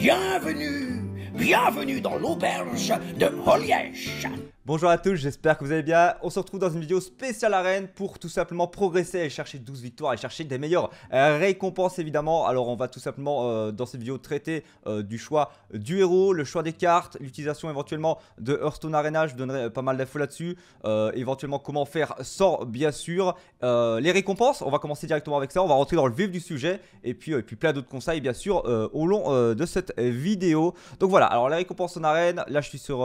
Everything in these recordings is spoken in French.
Bienvenue, bienvenue dans l'auberge de Holiège. Bonjour à tous, j'espère que vous allez bien. On se retrouve dans une vidéo spéciale arène pour tout simplement progresser et chercher 12 victoires et chercher des meilleures euh, récompenses évidemment. Alors on va tout simplement euh, dans cette vidéo traiter euh, du choix du héros, le choix des cartes, l'utilisation éventuellement de Hearthstone Arena, je donnerai pas mal d'infos là-dessus. éventuellement comment faire sans bien sûr les récompenses. On va commencer directement avec ça, on va rentrer dans le vif du sujet et puis, et puis plein d'autres conseils bien sûr au long de cette vidéo. Donc voilà, alors les récompenses en arène, là je suis sur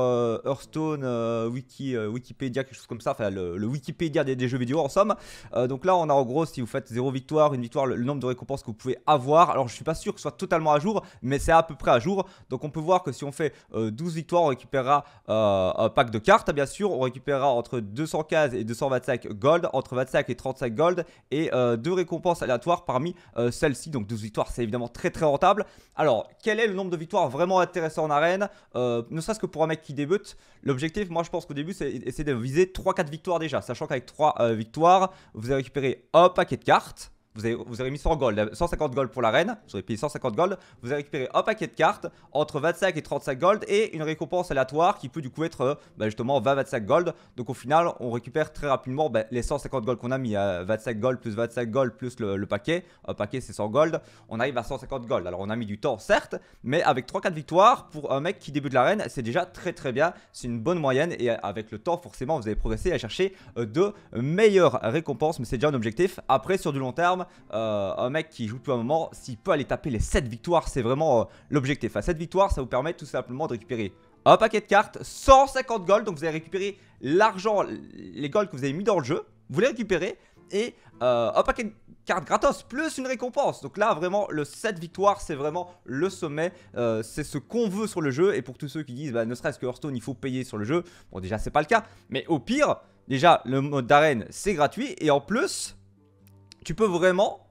Hearthstone euh, Wikipédia, quelque chose comme ça, enfin le, Wikipédia des, jeux vidéo en somme. Euh, donc là, on a en gros, si vous faites 0 victoire, une victoire, le, nombre de récompenses que vous pouvez avoir. Alors je suis pas sûr que ce soit totalement à jour, mais c'est à peu près à jour. Donc on peut voir que si on fait 12 euh, victoires, on récupérera un pack de cartes, bien sûr. On récupérera entre 215 et 225 gold, entre 25 et 35 gold, et deux récompenses aléatoires parmi celles-ci. Donc 12 victoires, c'est évidemment très très rentable. Alors, quel est le nombre de victoires vraiment intéressant en arène? Ne serait-ce que pour un mec qui débute, l'objectif, moi je pense qu'au début, c'est essayer de viser 3-4 victoires déjà. Sachant qu'avec 3 euh, victoires, vous avez récupéré un paquet de cartes. Vous avez, vous avez, mis 100 gold, 150 gold pour l'arène, vous avez payé 150 gold, vous avez récupéré un paquet de cartes entre 25 et 35 gold et une récompense aléatoire qui peut du coup être euh, bah, justement 20-25 gold. Donc au final, on récupère très rapidement bah, les 150 gold qu'on a mis à 25 gold plus 25 gold plus le, paquet. Un paquet c'est 100 gold, on arrive à 150 gold. Alors on a mis du temps certes, mais avec 3-4 victoires pour un mec qui débute l'arène, c'est déjà très très bien. C'est une bonne moyenne et avec le temps forcément vous allez progresser à chercher euh, de meilleures récompenses, mais c'est déjà un objectif. Après sur du long terme, euh, un mec qui joue depuis un moment, s'il peut aller taper les 7 victoires, c'est vraiment euh, l'objectif. À 7 victoires, ça vous permet tout simplement de récupérer un paquet de cartes, 150 gold, donc vous allez récupérer l'argent, les golds que vous avez mis dans le jeu, vous les récupérez, et euh, un paquet de cartes gratos, plus une récompense. Donc là, vraiment, le 7 victoires, c'est vraiment le sommet, c'est ce qu'on veut sur le jeu, et pour tous ceux qui disent, bah, ne serait-ce que Hearthstone, il faut payer sur le jeu, bon déjà, c'est pas le cas, mais au pire, déjà, le mode d'arène, c'est gratuit, et en plus, tu peux vraiment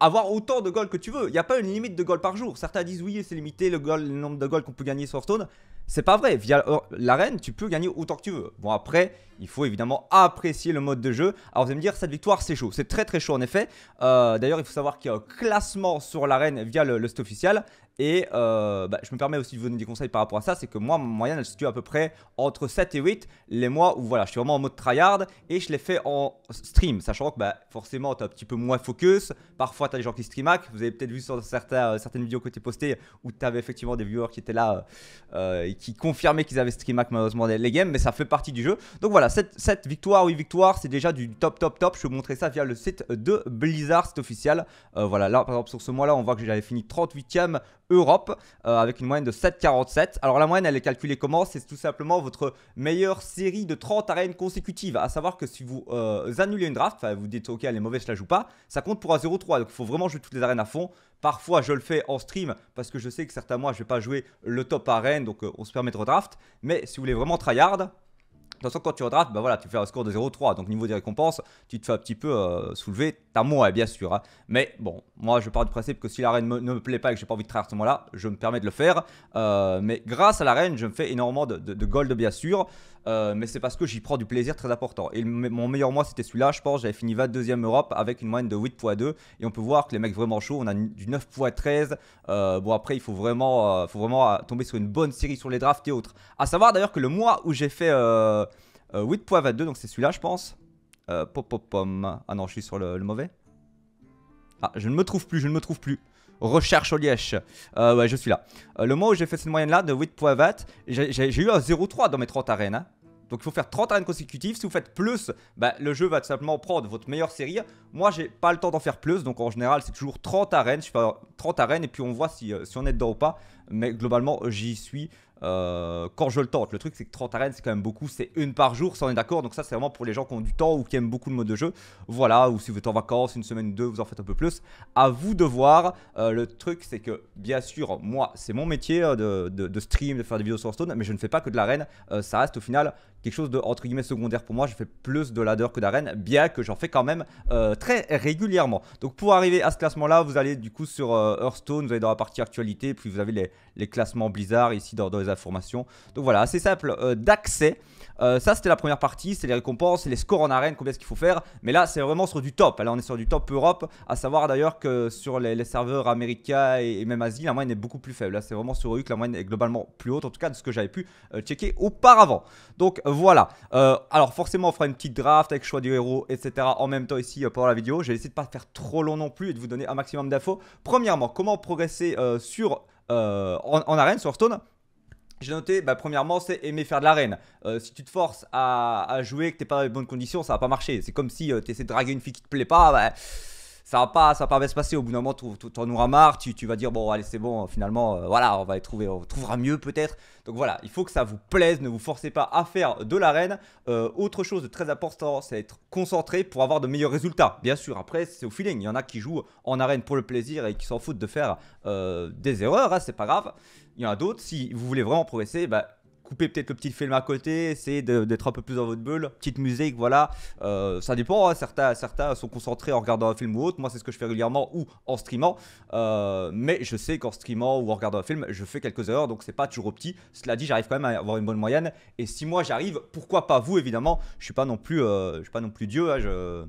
avoir autant de gold que tu veux. Il n'y a pas une limite de gold par jour. Certains disent oui, c'est limité le, nombre de gold qu'on peut gagner sur Hearthstone. C'est pas vrai. Via l'arène, tu peux gagner autant que tu veux. Bon, après, il faut évidemment apprécier le mode de jeu. Alors, vous allez me dire, cette victoire, c'est chaud. C'est très très chaud en effet. Euh, d'ailleurs, il faut savoir qu'il y a un classement sur l'arène via le, le, site officiel. Et euh, bah, je me permets aussi de vous donner des conseils par rapport à ça. C'est que moi, ma moyenne, elle se situe à peu près entre 7 et 8. Les mois où voilà, je suis vraiment en mode tryhard. Et je l'ai fait en stream. Sachant que bah, forcément, tu es un petit peu moins focus. Parfois, tu as des gens qui stream hack. Vous avez peut-être vu sur euh, certaines vidéos que tu postées où tu avais effectivement des viewers qui étaient là euh, et qui confirmaient qu'ils avaient stream hack malheureusement les games. Mais ça fait partie du jeu. Donc voilà, cette, cette victoire, 8 victoires, c'est déjà du top, top, top. Je vais vous montrer ça via le site de Blizzard, c'est officiel. voilà, là, par exemple, sur ce mois-là, on voit que j'avais fini 38ème Europe euh, avec une moyenne de 7,47. Alors la moyenne elle est calculée comment? C'est tout simplement votre meilleure série de 30 arènes consécutives. À savoir que si vous euh, annulez une draft, vous dites ok elle est mauvaise je la joue pas, ça compte pour un 0,3 donc il faut vraiment jouer toutes les arènes à fond. Parfois je le fais en stream parce que je sais que certains mois je vais pas jouer le top arène donc euh, on se permet de redraft. Mais si vous voulez vraiment tryhard, de toute façon, quand tu redraftes, bah voilà, tu fais un score de 0,3. Donc, niveau des récompenses, tu te fais un petit peu soulever ta moins, bien sûr. Hein. Mais bon, moi, je pars du principe que si l'arène ne me plaît pas et que j'ai pas envie de à ce moment-là, je me permets de le faire. Euh, mais grâce à l'arène, je me fais énormément de, gold, bien sûr. Euh, mais c'est parce que j'y prends du plaisir très important. Et mon meilleur mois, c'était celui-là, je pense. J'avais fini 22ème Europe avec une moyenne de 8.2. Et on peut voir que les mecs vraiment chauds, on a du 9.13. Euh, bon, après, il faut vraiment, euh, faut vraiment tomber sur une bonne série sur les drafts et autres. À savoir d'ailleurs que le mois où j'ai fait 8.22, donc c'est celui-là, je pense. Pop, pop, pom. Ah non, je suis sur le, mauvais. Ah, je ne me trouve plus, je ne me trouve plus. Recherche au liège. ouais, je suis là. le mois où j'ai fait cette moyenne-là de 8.20, j'ai eu un 0.3 dans mes 30 arènes. Hein. Donc il faut faire 30 arènes consécutives. Si vous faites plus, bah, le jeu va tout simplement prendre votre meilleure série. Moi, j'ai pas le temps d'en faire plus. Donc en général, c'est toujours 30 arènes. Je fais 30 arènes et puis on voit si, euh, si on est dedans ou pas. Mais globalement, j'y suis euh, quand je le tente. Le truc, c'est que 30 arènes, c'est quand même beaucoup. C'est une par jour, ça on est d'accord. Donc ça, c'est vraiment pour les gens qui ont du temps ou qui aiment beaucoup le mode de jeu. Voilà, ou si vous êtes en vacances, une semaine ou deux, vous en faites un peu plus. À vous de voir. Euh, le truc, c'est que, bien sûr, moi, c'est mon métier de, de, stream, de faire des vidéos sur Stone, mais je ne fais pas que de l'arène. ça reste au final quelque chose de entre guillemets secondaire pour moi. Je fais plus de ladder que d'arène, bien que j'en fais quand même euh, très régulièrement. Donc pour arriver à ce classement-là, vous allez du coup sur euh, Hearthstone, vous allez dans la partie actualité, puis vous avez les, classements Blizzard ici dans, dans, les informations. Donc voilà, assez simple d'accès. Euh, ça, c'était la première partie, c'est les récompenses, les scores en arène, combien est-ce qu'il faut faire. Mais là, c'est vraiment sur du top. Là, on est sur du top Europe. À savoir d'ailleurs que sur les, serveurs américains et, même Asie, la moyenne est beaucoup plus faible. Là, c'est vraiment sur eux que la moyenne est globalement plus haute, en tout cas de ce que j'avais pu euh, checker auparavant. Donc voilà. Euh, alors, forcément, on fera une petite draft avec choix du héros, etc. en même temps ici pendant la vidéo. J'ai essayé de pas faire trop long non plus et de vous donner un maximum d'infos. Premièrement, comment progresser sur. en, en arène sur Stone? J'ai noté, bah, premièrement, c'est aimer faire de l'arène. Euh, si tu te forces à, jouer, que t'es pas dans les bonnes conditions, ça va pas marcher. C'est comme si euh, tu essaies de draguer une fille qui te plaît pas, bah, ça va pas, ça va pas bien se passer. Au bout d'un moment, tu en auras marre, tu, vas dire bon, allez, c'est bon, finalement, euh, voilà, on va trouver, on trouvera mieux peut-être. Donc voilà, il faut que ça vous plaise, ne vous forcez pas à faire de l'arène. autre chose de très important, c'est être concentré pour avoir de meilleurs résultats. Bien sûr, après, c'est au feeling. Il y en a qui jouent en arène pour le plaisir et qui s'en foutent de faire des erreurs, hein, c'est pas grave. Il y en a d'autres, si vous voulez vraiment progresser, bah, coupez peut-être le petit film à côté, essayez d'être un peu plus dans votre bulle, petite musique, voilà. Euh, ça dépend, hein. certains, certains sont concentrés en regardant un film ou autre. Moi, c'est ce que je fais régulièrement ou en streamant. Euh, mais je sais qu'en streamant ou en regardant un film, je fais quelques heures, donc c'est pas toujours petit. Cela dit, j'arrive quand même à avoir une bonne moyenne. Et si moi j'arrive, pourquoi pas vous, évidemment Je suis pas non plus, euh, je suis pas non plus Dieu. Hein, je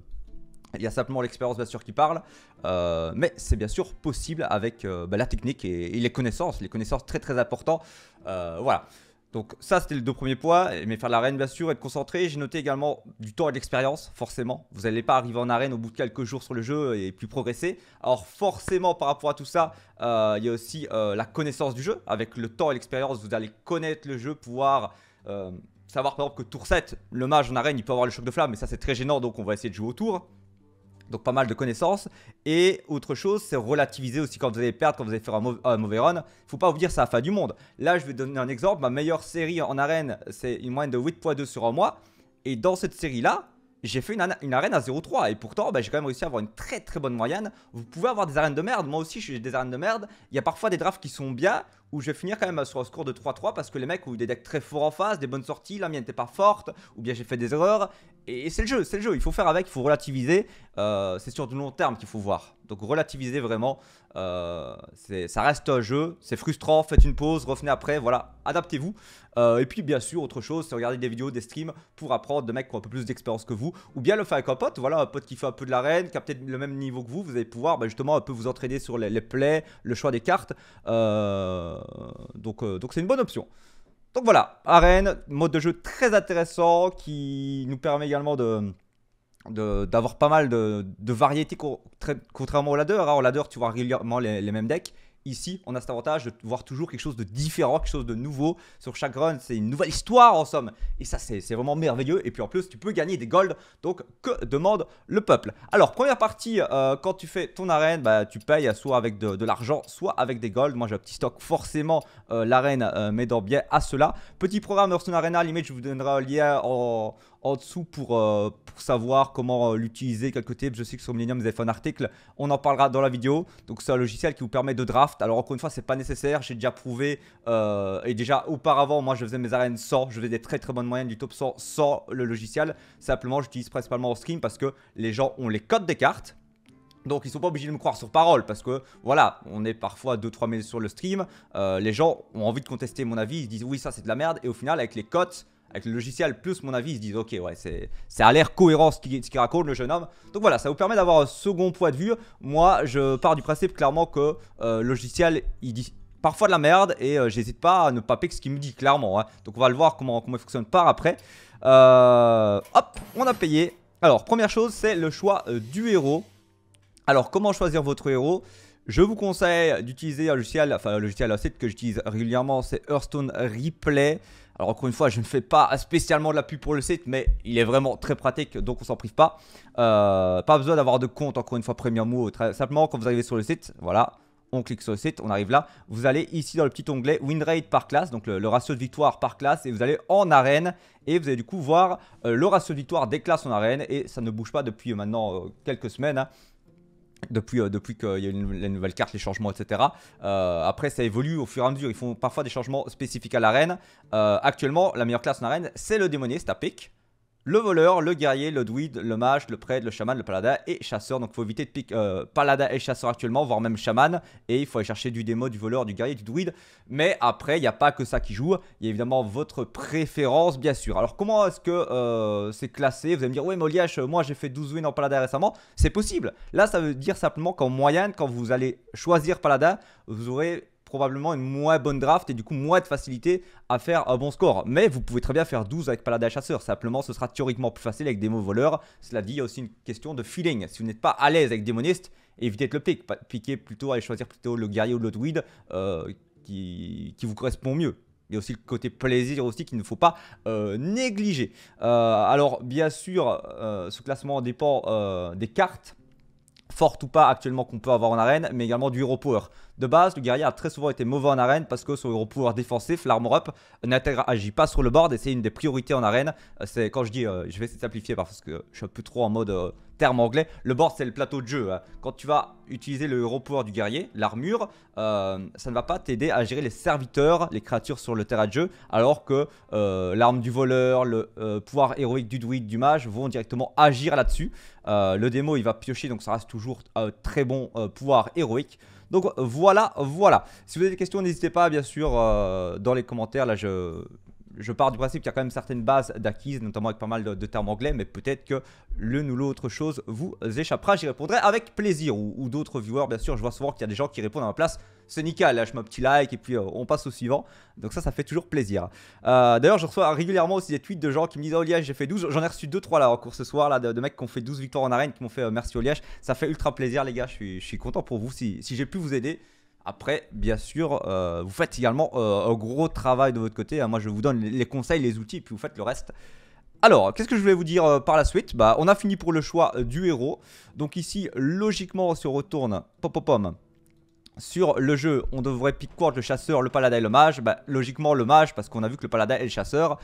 il y a simplement l'expérience bien sûr qui parle, euh, mais c'est bien sûr possible avec euh, bah, la technique et, les connaissances, les connaissances très très importantes. Euh, voilà. Donc ça c'était le deux premiers points, mais faire l'arène bien sûr, être concentré. J'ai noté également du temps et de l'expérience, forcément. Vous n'allez pas arriver en arène au bout de quelques jours sur le jeu et puis progresser. Alors forcément par rapport à tout ça, il y a aussi la connaissance du jeu. Avec le temps et l'expérience, vous allez connaître le jeu, pouvoir savoir par exemple que tour 7, le mage en arène il peut avoir le choc de flamme, mais ça c'est très gênant donc on va essayer de jouer au tour. Donc pas mal de connaissances. Et autre chose, c'est relativiser aussi quand vous allez perdre, quand vous allez faire un, mauvais run. Il faut pas vous dire ça la fin du monde. Là, je vais donner un exemple. Ma meilleure série en arène, c'est une moyenne de 8.2 sur un mois. Et dans cette série-là, j'ai fait une, arène à 0.3 et pourtant bah, j'ai quand même réussi à avoir une très très bonne moyenne. Vous pouvez avoir des arènes de merde, moi aussi j'ai des arènes de merde. Il y a parfois des drafts qui sont bien où je vais finir quand même sur un score de 3-3 parce que les mecs ont eu des decks très forts en face, des bonnes sorties, la mienne n'était pas forte, ou bien j'ai fait des erreurs. Et, c'est le jeu, c'est le jeu, il faut faire avec, il faut relativiser. Euh, c'est sur du long terme qu'il faut voir. Donc relativiser vraiment, euh, ça reste un jeu, c'est frustrant, faites une pause, revenez après, voilà, adaptez-vous. Euh, et puis bien sûr, autre chose, c'est regarder des vidéos, des streams pour apprendre de mecs qui ont un peu plus d'expérience que vous. Ou bien le faire avec un pote, voilà, un pote qui fait un peu de l'arène, qui a peut-être le même niveau que vous, vous allez pouvoir bah, justement un peu vous entraîner sur les, plays, le choix des cartes. donc c'est une bonne option. Donc voilà, arène, mode de jeu très intéressant qui nous permet également de d'avoir pas mal de, variétés contrairement au ladder. Hein. Au ladder, tu vois régulièrement les mêmes decks. Ici, on a cet avantage de voir toujours quelque chose de différent, quelque chose de nouveau. Sur chaque run, c'est une nouvelle histoire en somme. Et ça, c'est vraiment merveilleux. Et puis en plus, tu peux gagner des golds. Donc, que demande le peuple? Alors, première partie, euh, quand tu fais ton arène, bah, tu payes soit avec de, l'argent, soit avec des golds. Moi, j'ai un petit stock. Forcément, euh, l'arène euh, m'aide bien à cela. Petit programme Hearthstone Arena, limite, je vous donnerai un lien en, en dessous pour, euh, pour savoir comment euh, l'utiliser, quelques tips. Je sais que sur Millennium, vous avez fait un article, on en parlera dans la vidéo. Donc c'est un logiciel qui vous permet de draft. Alors encore une fois, c'est pas nécessaire, j'ai déjà prouvé. Euh, et déjà auparavant, moi je faisais mes arènes sans, je faisais des très très bonnes moyennes du top 100 sans le logiciel. Simplement, j'utilise principalement en stream parce que les gens ont les codes des cartes. Donc ils sont pas obligés de me croire sur parole parce que voilà, on est parfois 2-3 minutes sur le stream. les gens ont envie de contester mon avis, ils disent oui ça c'est de la merde et au final avec les cotes avec le logiciel plus mon avis, ils se disent ok ouais c'est ça a l'air cohérent ce qu'il raconte le jeune homme. Donc voilà, ça vous permet d'avoir un second point de vue. Moi je pars du principe clairement que euh, le logiciel il dit parfois de la merde et euh, j'hésite pas à ne pas piquer ce qu'il me dit clairement. Hein. Donc on va le voir comment, comment il fonctionne par après. Euh, hop, on a payé. Alors première chose c'est le choix du héros. Alors comment choisir votre héros? Je vous conseille d'utiliser un logiciel, enfin un logiciel, un que j'utilise régulièrement, c'est Hearthstone Replay. Alors encore une fois, je ne fais pas spécialement de la pour le site, mais il est vraiment très pratique, donc on s'en prive pas. Euh, pas besoin d'avoir de compte, encore une fois, premium ou très simplement quand vous arrivez sur le site, voilà, on clique sur le site, on arrive là. Vous allez ici dans le petit onglet win rate par classe, donc le, ratio de victoire par classe, et vous allez en arène, et vous allez du coup voir euh, le ratio de victoire des classes en arène, et ça ne bouge pas depuis maintenant euh, quelques semaines. Hein. Depuis, euh, depuis qu'il y a une, les nouvelles cartes, les changements, etc. Euh, après, ça évolue au fur et à mesure. Ils font parfois des changements spécifiques à l'arène. Euh, actuellement, la meilleure classe en arène, c'est le démoniste à pic le voleur, le guerrier, le druide, le mage, le prêtre, le chaman, le paladin et chasseur. Donc il faut éviter de piquer euh, paladin et chasseur actuellement, voire même chaman. Et il faut aller chercher du démo, du voleur, du guerrier, du druide. Mais après, il n'y a pas que ça qui joue. Il y a évidemment votre préférence, bien sûr. Alors comment est-ce que euh, c'est classé? Vous allez me dire, oui, mais moi j'ai fait 12 wins en paladin récemment. C'est possible. Là, ça veut dire simplement qu'en moyenne, quand vous allez choisir paladin, vous aurez probablement une moins bonne draft et du coup moins de facilité à faire un bon score. Mais vous pouvez très bien faire 12 avec Paladin Chasseur. Simplement, ce sera théoriquement plus facile avec des mots voleurs. Cela dit, il y a aussi une question de feeling. Si vous n'êtes pas à l'aise avec Démoniste, évitez de le piquer. Piquez plutôt, allez choisir plutôt le guerrier ou le druide euh, qui, qui vous correspond mieux. Il y a aussi le côté plaisir aussi qu'il ne faut pas euh, négliger. Euh, alors bien sûr, ce classement dépend des cartes fortes ou pas actuellement qu'on peut avoir en arène, mais également du hero power. De base, le guerrier a très souvent été mauvais en arène parce que son hero pouvoir défensif, l'armor up, n'interagit pas sur le board et c'est une des priorités en arène. Euh, c'est quand je dis, euh, je vais simplifier parce que je suis un peu trop en mode euh, terme anglais. Le board, c'est le plateau de jeu. Hein. Quand tu vas utiliser le hero pouvoir du guerrier, l'armure, ça ne va pas t'aider à gérer les serviteurs, les créatures sur le terrain de jeu, alors que l'arme du voleur, le pouvoir héroïque du druide, du mage vont directement agir là-dessus. le démo, il va piocher, donc ça reste toujours un très bon pouvoir héroïque. Donc voilà, voilà. Si vous avez des questions, n'hésitez pas, bien sûr, euh, dans les commentaires. Là, je, je pars du principe qu'il y a quand même certaines bases d'acquises, notamment avec pas mal de, termes anglais, mais peut-être que l'une ou l'autre chose vous échappera. J'y répondrai avec plaisir. Ou, d'autres viewers, bien sûr, je vois souvent qu'il y a des gens qui répondent à ma place. C'est nickel, lâche un petit like et puis euh, on passe au suivant. Donc ça, ça fait toujours plaisir. Euh, d'ailleurs, je reçois régulièrement aussi des tweets de gens qui me disent Oh j'ai fait 12. J'en ai reçu 2-3 là en cours ce soir, là, de, mecs qui ont fait 12 victoires en arène, qui m'ont fait euh, merci au Liège. Ça fait ultra plaisir, les gars. Je suis, content pour vous. Si j'ai pu vous aider, après, bien sûr, euh, vous faites également euh, un gros travail de votre côté. Hein. Moi, je vous donne les conseils, les outils, puis vous faites le reste. Alors, qu'est-ce que je voulais vous dire euh, par la suite? Bah, on a fini pour le choix du héros. Donc ici, logiquement, on se retourne, pom, sur le jeu, on devrait pick court le chasseur, le paladin et le mage. Bah, logiquement, le mage, parce qu'on a vu que le paladin et le chasseur,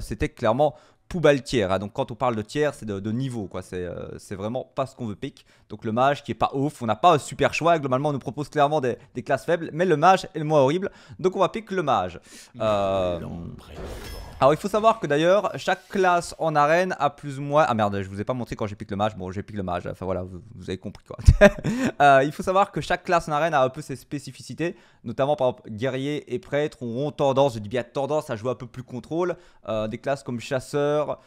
c'était clairement poubelle tiers. Hein. Donc quand on parle de tiers, c'est de, niveau. c'est vraiment pas ce qu'on veut pick. Donc le mage qui est pas ouf. On n'a pas un super choix. Globalement, on nous propose clairement des, classes faibles. Mais le mage est le moins horrible. Donc on va pick le mage. Euh... Alors il faut savoir que d'ailleurs chaque classe en arène a plus ou moins... Ah merde je vous ai pas montré quand j'ai piqué le mage, bon j'ai piqué le mage, enfin voilà vous, avez compris quoi. Euh, il faut savoir que chaque classe en arène a un peu ses spécificités, notamment par exemple guerrier et prêtre auront tendance, je dis bien tendance à jouer un peu plus contrôle, euh, des classes comme chasseur,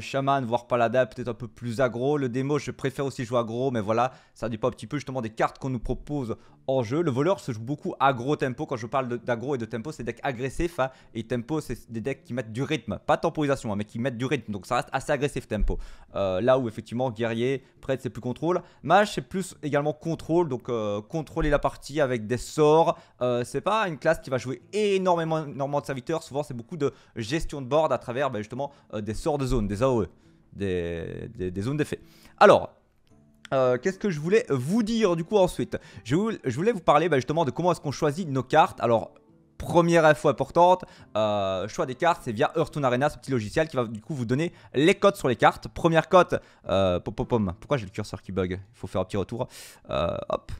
chaman voire paladin peut-être un peu plus aggro, le démo je préfère aussi jouer aggro mais voilà ça dépend un petit peu justement des cartes qu'on nous propose en jeu. Le voleur se joue beaucoup aggro tempo, quand je parle d'aggro et de tempo c'est des decks agressifs hein, et tempo c'est des decks qui mettent du rythme, pas temporisation, hein, mais qui mettent du rythme. Donc ça reste assez agressif tempo. Euh, là où effectivement guerrier, prêtre c'est plus contrôle. Mage c'est plus également contrôle, donc euh, contrôler la partie avec des sorts. Euh, c'est pas une classe qui va jouer énormément, de serviteurs. Souvent c'est beaucoup de gestion de board à travers bah, justement des sorts de zone, des AOE, des, des, zones d'effet. Alors, qu'est-ce que je voulais vous dire du coup ensuite? Je, voulais vous parler bah, justement de comment est-ce qu'on choisit nos cartes. Alors Première info importante, euh, choix des cartes, c'est via Hearthstone Arena, ce petit logiciel qui va du coup vous donner les cotes sur les cartes. Première cote, euh, pourquoi j'ai le curseur qui bug? Il faut faire un petit retour. Euh, hop,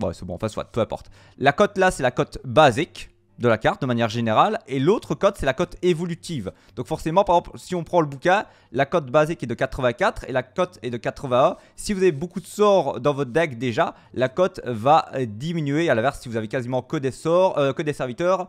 ouais c'est bon, enfin soit, peu importe. La cote là, c'est la cote basique de la carte de manière générale. Et l'autre cote, c'est la cote évolutive. Donc forcément, par exemple, si on prend le bouquin, la cote basique est de 84 et la cote est de 81. Si vous avez beaucoup de sorts dans votre deck déjà, la cote va diminuer. À l'inverse, si vous avez quasiment que des sorts, euh, que des serviteurs,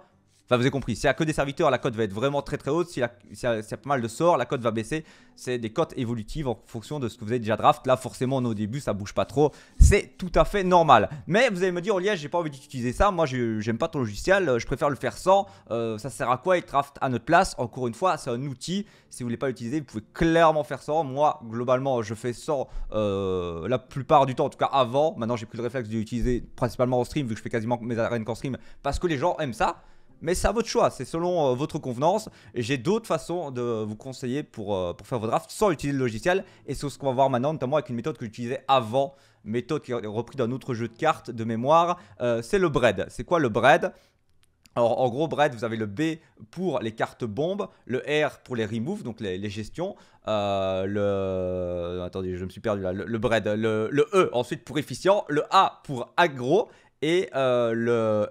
Vous avez compris, s'il n'y a que des serviteurs, la cote va être vraiment très très haute. S'il y, a pas mal de sorts, la cote va baisser. C'est des cotes évolutives en fonction de ce que vous avez déjà draft. Là, forcément, au début, ça bouge pas trop. C'est tout à fait normal. Mais vous allez me dire, Olivier, j'ai pas envie d'utiliser ça. Moi, j'aime pas ton logiciel. Je préfère le faire sans. Euh, ça sert à quoi Il draft à notre place? Encore une fois, c'est un outil. Si vous voulez pas l'utiliser, vous pouvez clairement faire sans. Moi, globalement, je fais sans euh, la plupart du temps, en tout cas avant. Maintenant, j'ai pris le réflexe de l'utiliser principalement en stream, vu que je fais quasiment mes arènes qu'en stream, parce que les gens aiment ça. Mais c'est à votre choix, c'est selon euh, votre convenance. J'ai d'autres façons de vous conseiller pour, euh, pour faire vos drafts sans utiliser le logiciel. Et c'est ce qu'on va voir maintenant, notamment avec une méthode que j'utilisais avant, méthode qui est reprise d'un autre jeu de cartes de mémoire. Euh, c'est le bread. C'est quoi le bread? Alors en gros, Bread, vous avez le B pour les cartes bombes, le R pour les remove, donc les, gestions, euh, le... Attendez, je me suis perdu là, le, Bread, le, E ensuite pour efficient, le A pour aggro et le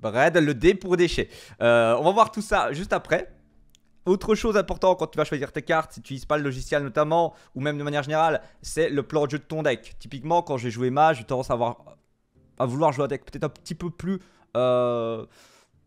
Bread, le D pour déchets. Euh, on va voir tout ça juste après. Autre chose importante quand tu vas choisir tes cartes, si tu n'utilises pas le logiciel notamment, ou même de manière générale, c'est le plan de jeu de ton deck. Typiquement, quand j'ai joué mage, j'ai tendance à vouloir jouer un deck peut-être un petit peu plus euh,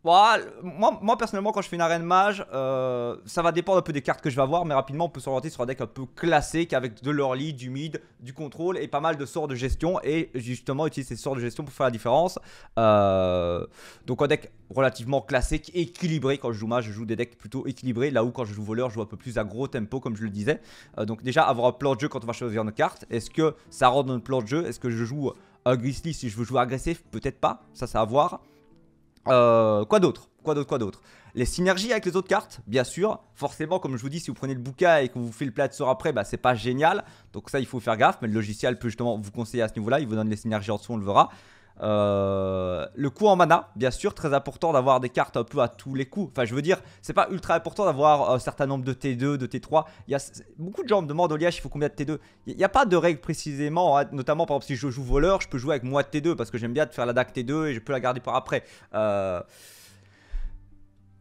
moi, moi, personnellement, quand je fais une arène mage, euh, ça va dépendre un peu des cartes que je vais avoir, mais rapidement, on peut s'orienter sur un deck un peu classique avec de l'early, du mid, du contrôle et pas mal de sorts de gestion. Et justement, utiliser ces sorts de gestion pour faire la différence. Euh, donc, un deck relativement classique, équilibré. Quand je joue mage, je joue des decks plutôt équilibrés. Là où, quand je joue voleur, je joue un peu plus à gros tempo, comme je le disais. donc, déjà, avoir un plan de jeu quand on va choisir nos cartes. Est-ce que ça rentre dans notre plan de jeu? Est-ce que je joue un grizzly si je veux jouer agressif? Peut-être pas. Ça, c'est à voir. Euh, quoi d'autre? Quoi d'autre? Les synergies avec les autres cartes, bien sûr. Forcément, comme je vous dis, si vous prenez le bouquin et que vous faites le plat de sort après, bah, c'est pas génial. Donc ça, il faut faire gaffe. Mais le logiciel peut justement vous conseiller à ce niveau-là. Il vous donne les synergies en dessous, on le verra. Euh, le coup en mana, bien sûr, très important d'avoir des cartes un peu à tous les coups. Enfin, je veux dire, c'est pas ultra important d'avoir un certain nombre de T2, de T3. Il y a, beaucoup de gens me demandent au liège il faut combien de T2. Il n'y a pas de règle précisément, hein. notamment par exemple si je joue voleur, je peux jouer avec moi de T2 parce que j'aime bien de faire la DAC T2 et je peux la garder par après. Euh,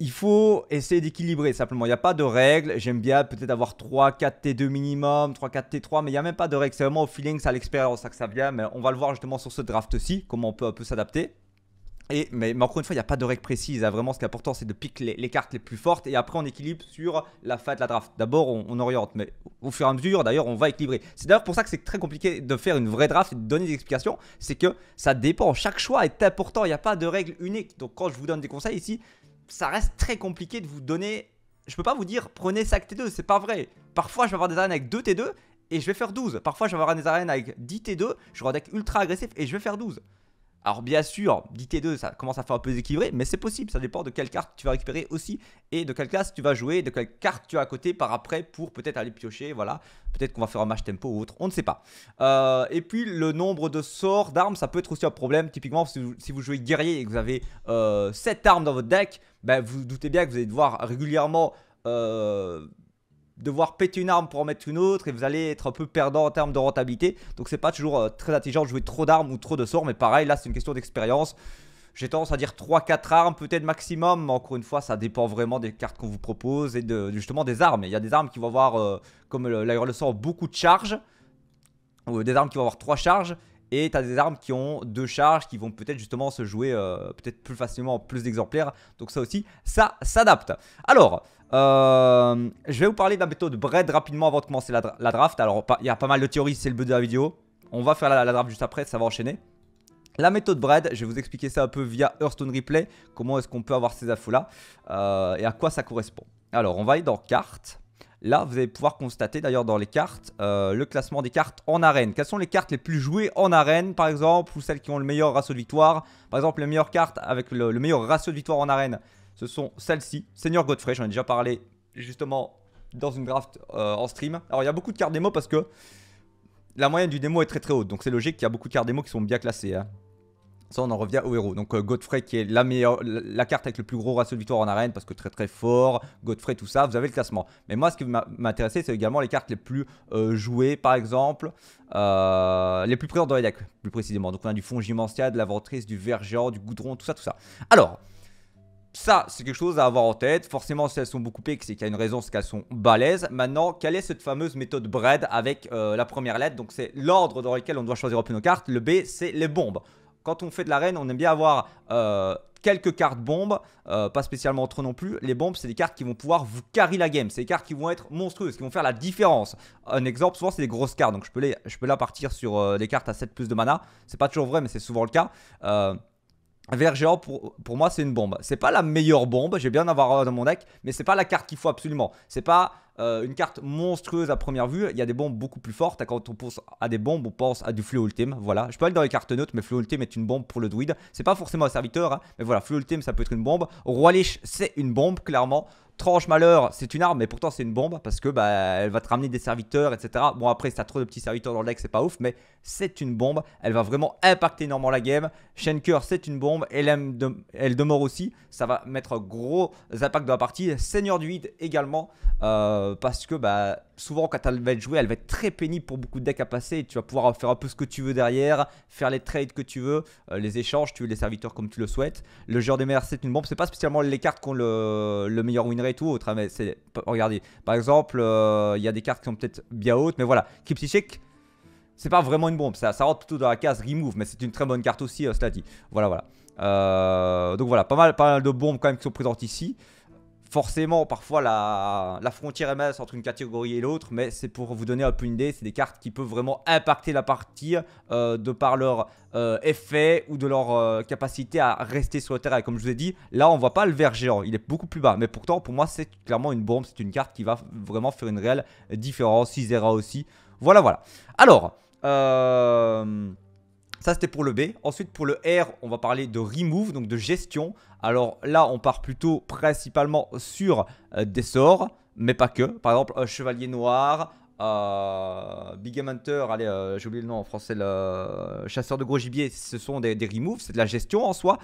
il faut essayer d'équilibrer simplement. Il n'y a pas de règle. J'aime bien peut-être avoir 3, 4 T2 minimum, 3, 4 T3, mais il n'y a même pas de règle. C'est vraiment au feeling, c'est à l'expérience, que ça vient. Mais on va le voir justement sur ce draft-ci, comment on peut un peu s'adapter. Et, mais, encore une fois, il n'y a pas de règle précise. Hein. Vraiment, ce qui est important, c'est de piquer les, cartes les plus fortes. Et après, on équilibre sur la fin de la draft. D'abord, on, oriente. Mais au fur et à mesure, d'ailleurs, on va équilibrer. C'est d'ailleurs pour ça que c'est très compliqué de faire une vraie draft et de donner des explications. C'est que ça dépend. Chaque choix est important. Il n'y a pas de règle unique. Donc, quand je vous donne des conseils ici, ça reste très compliqué de vous donner. Je peux pas vous dire prenez 5 T2, c'est pas vrai. Parfois, je vais avoir des arènes avec 2 T2 et je vais faire 12. Parfois, je vais avoir des arènes avec 10 T2, je vais un deck ultra agressif et je vais faire 12. Alors bien sûr, 10T2, ça commence à faire un peu déséquilibré, mais c'est possible, ça dépend de quelle carte tu vas récupérer aussi, et de quelle classe tu vas jouer, de quelle carte tu as à côté par après pour peut-être aller piocher, voilà. Peut-être qu'on va faire un match tempo ou autre, on ne sait pas. Euh, et puis le nombre de sorts, d'armes, ça peut être aussi un problème. Typiquement, si vous, jouez guerrier et que vous avez 7 euh, armes dans votre deck, ben, vous, vous doutez bien que vous allez devoir régulièrement... Euh, devoir péter une arme pour en mettre une autre et vous allez être un peu perdant en termes de rentabilité. Donc c'est pas toujours euh, très intelligent de jouer trop d'armes ou trop de sorts, mais pareil, là c'est une question d'expérience. J'ai tendance à dire 3-4 armes peut-être maximum, mais encore une fois ça dépend vraiment des cartes qu'on vous propose et de, justement des armes. Il y a des armes qui vont avoir, euh, comme l'ailleurs le sort, beaucoup de charges, ou des armes qui vont avoir 3 charges, et tu as des armes qui ont deux charges qui vont peut-être justement se jouer euh, peut-être plus facilement plus d'exemplaires. Donc ça aussi, ça s'adapte. Alors, euh, je vais vous parler la méthode Bread rapidement avant de commencer la, draft. Alors, il y a pas mal de théories, c'est le but de la vidéo. On va faire la, draft juste après, ça va enchaîner. La méthode Bread, je vais vous expliquer ça un peu via Hearthstone Replay. Comment est-ce qu'on peut avoir ces infos-là euh, et à quoi ça correspond. Alors, on va aller dans cartes. Là, vous allez pouvoir constater d'ailleurs dans les cartes euh, le classement des cartes en arène. Quelles sont les cartes les plus jouées en arène, par exemple, ou celles qui ont le meilleur ratio de victoire? Par exemple, les meilleures cartes avec le meilleur ratio de victoire en arène, ce sont celles-ci. Seigneur Godfrey, j'en ai déjà parlé justement dans une draft euh, en stream. Alors il y a beaucoup de cartes démo parce que la moyenne du démo est très très haute. Donc c'est logique qu'il y a beaucoup de cartes démo qui sont bien classées. Hein. Ça, on en revient au héros. Donc euh, Godfrey qui est la meilleure, la, carte avec le plus gros ratio de victoire en arène parce que très très fort. Godfrey, tout ça, vous avez le classement. Mais moi, ce qui m'intéressait, c'est également les cartes les plus euh, jouées, par exemple, les plus présentes dans les decks, plus précisément. Donc on a du Fongimentia, de la Ventrice, du Vergéant, du Goudron, tout ça, tout ça. Alors, ça, c'est quelque chose à avoir en tête. Forcément, si elles sont beaucoup c'est qu'il y a une raison, c'est qu'elles sont balèzes. Maintenant, quelle est cette fameuse méthode bread avec euh, la première lettre? Donc, c'est l'ordre dans lequel on doit choisir un peu nos cartes. Le B, c'est les bombes. Quand on fait de l'arène, on aime bien avoir euh, quelques cartes bombes, euh, pas spécialement trop non plus. Les bombes, c'est des cartes qui vont pouvoir vous carry la game. C'est des cartes qui vont être monstrueuses, qui vont faire la différence. Un exemple, souvent, c'est des grosses cartes. Donc, je peux, les, je peux là partir sur des cartes à 7 plus de mana. C'est pas toujours vrai, mais c'est souvent le cas. Géant, pour, pour moi, c'est une bombe. C'est pas la meilleure bombe, j'ai bien en avoir dans mon deck, mais c'est pas la carte qu'il faut absolument. C'est pas euh, une carte monstrueuse à première vue. Il y a des bombes beaucoup plus fortes. Quand on pense à des bombes, on pense à du Flow Ultime. Voilà. Je peux aller dans les cartes neutres, mais Flow Ultime est une bombe pour le druide. C'est pas forcément un serviteur, hein, mais voilà, Flow Ultime, ça peut être une bombe. Roi Lich, c'est une bombe, clairement. Tranche malheur, c'est une arme, mais pourtant c'est une bombe parce que bah, elle va te ramener des serviteurs, etc. Bon, après, si t'as trop de petits serviteurs dans le deck, c'est pas ouf, mais c'est une bombe. Elle va vraiment impacter énormément la game. Shenker, c'est une bombe. Elle, de, elle demeure aussi. Ça va mettre gros impact dans la partie. Seigneur du vide également, euh, parce que bah, souvent quand elle va être jouée, elle va être très pénible pour beaucoup de decks à passer. Et tu vas pouvoir faire un peu ce que tu veux derrière, faire les trades que tu veux, euh, les échanges, tu veux les serviteurs comme tu le souhaites. Le joueur des mers, c'est une bombe. C'est pas spécialement les cartes qui ont le, le meilleur win rate ou autre. Hein, mais c'est, regardez, par exemple, euh, il y a des cartes qui sont peut-être bien hautes, mais voilà. Kipsichek, c'est pas vraiment une bombe, ça, rentre plutôt dans la case remove, mais c'est une très bonne carte aussi, cela dit. Voilà, voilà. Euh, donc voilà, pas mal, pas mal de bombes quand même qui sont présentes ici. Forcément, parfois la, frontière est mince entre une catégorie et l'autre, mais c'est pour vous donner un peu une idée. C'est des cartes qui peuvent vraiment impacter la partie euh, de par leur euh, effet ou de leur capacité à rester sur le terrain. Comme je vous ai dit, là on voit pas le vert géant, il est beaucoup plus bas. Mais pourtant, pour moi, c'est clairement une bombe. C'est une carte qui va vraiment faire une réelle différence. Isera aussi. Voilà, voilà. Alors, euh, ça, c'était pour le B. Ensuite, pour le R, on va parler de remove, donc de gestion. Alors là, on part plutôt principalement sur euh, des sorts, mais pas que. Par exemple, un chevalier noir, euh, Big Game Hunter, allez, euh, j'ai oublié le nom en français, le chasseur de gros gibier, ce sont des, des removes, c'est de la gestion en soi.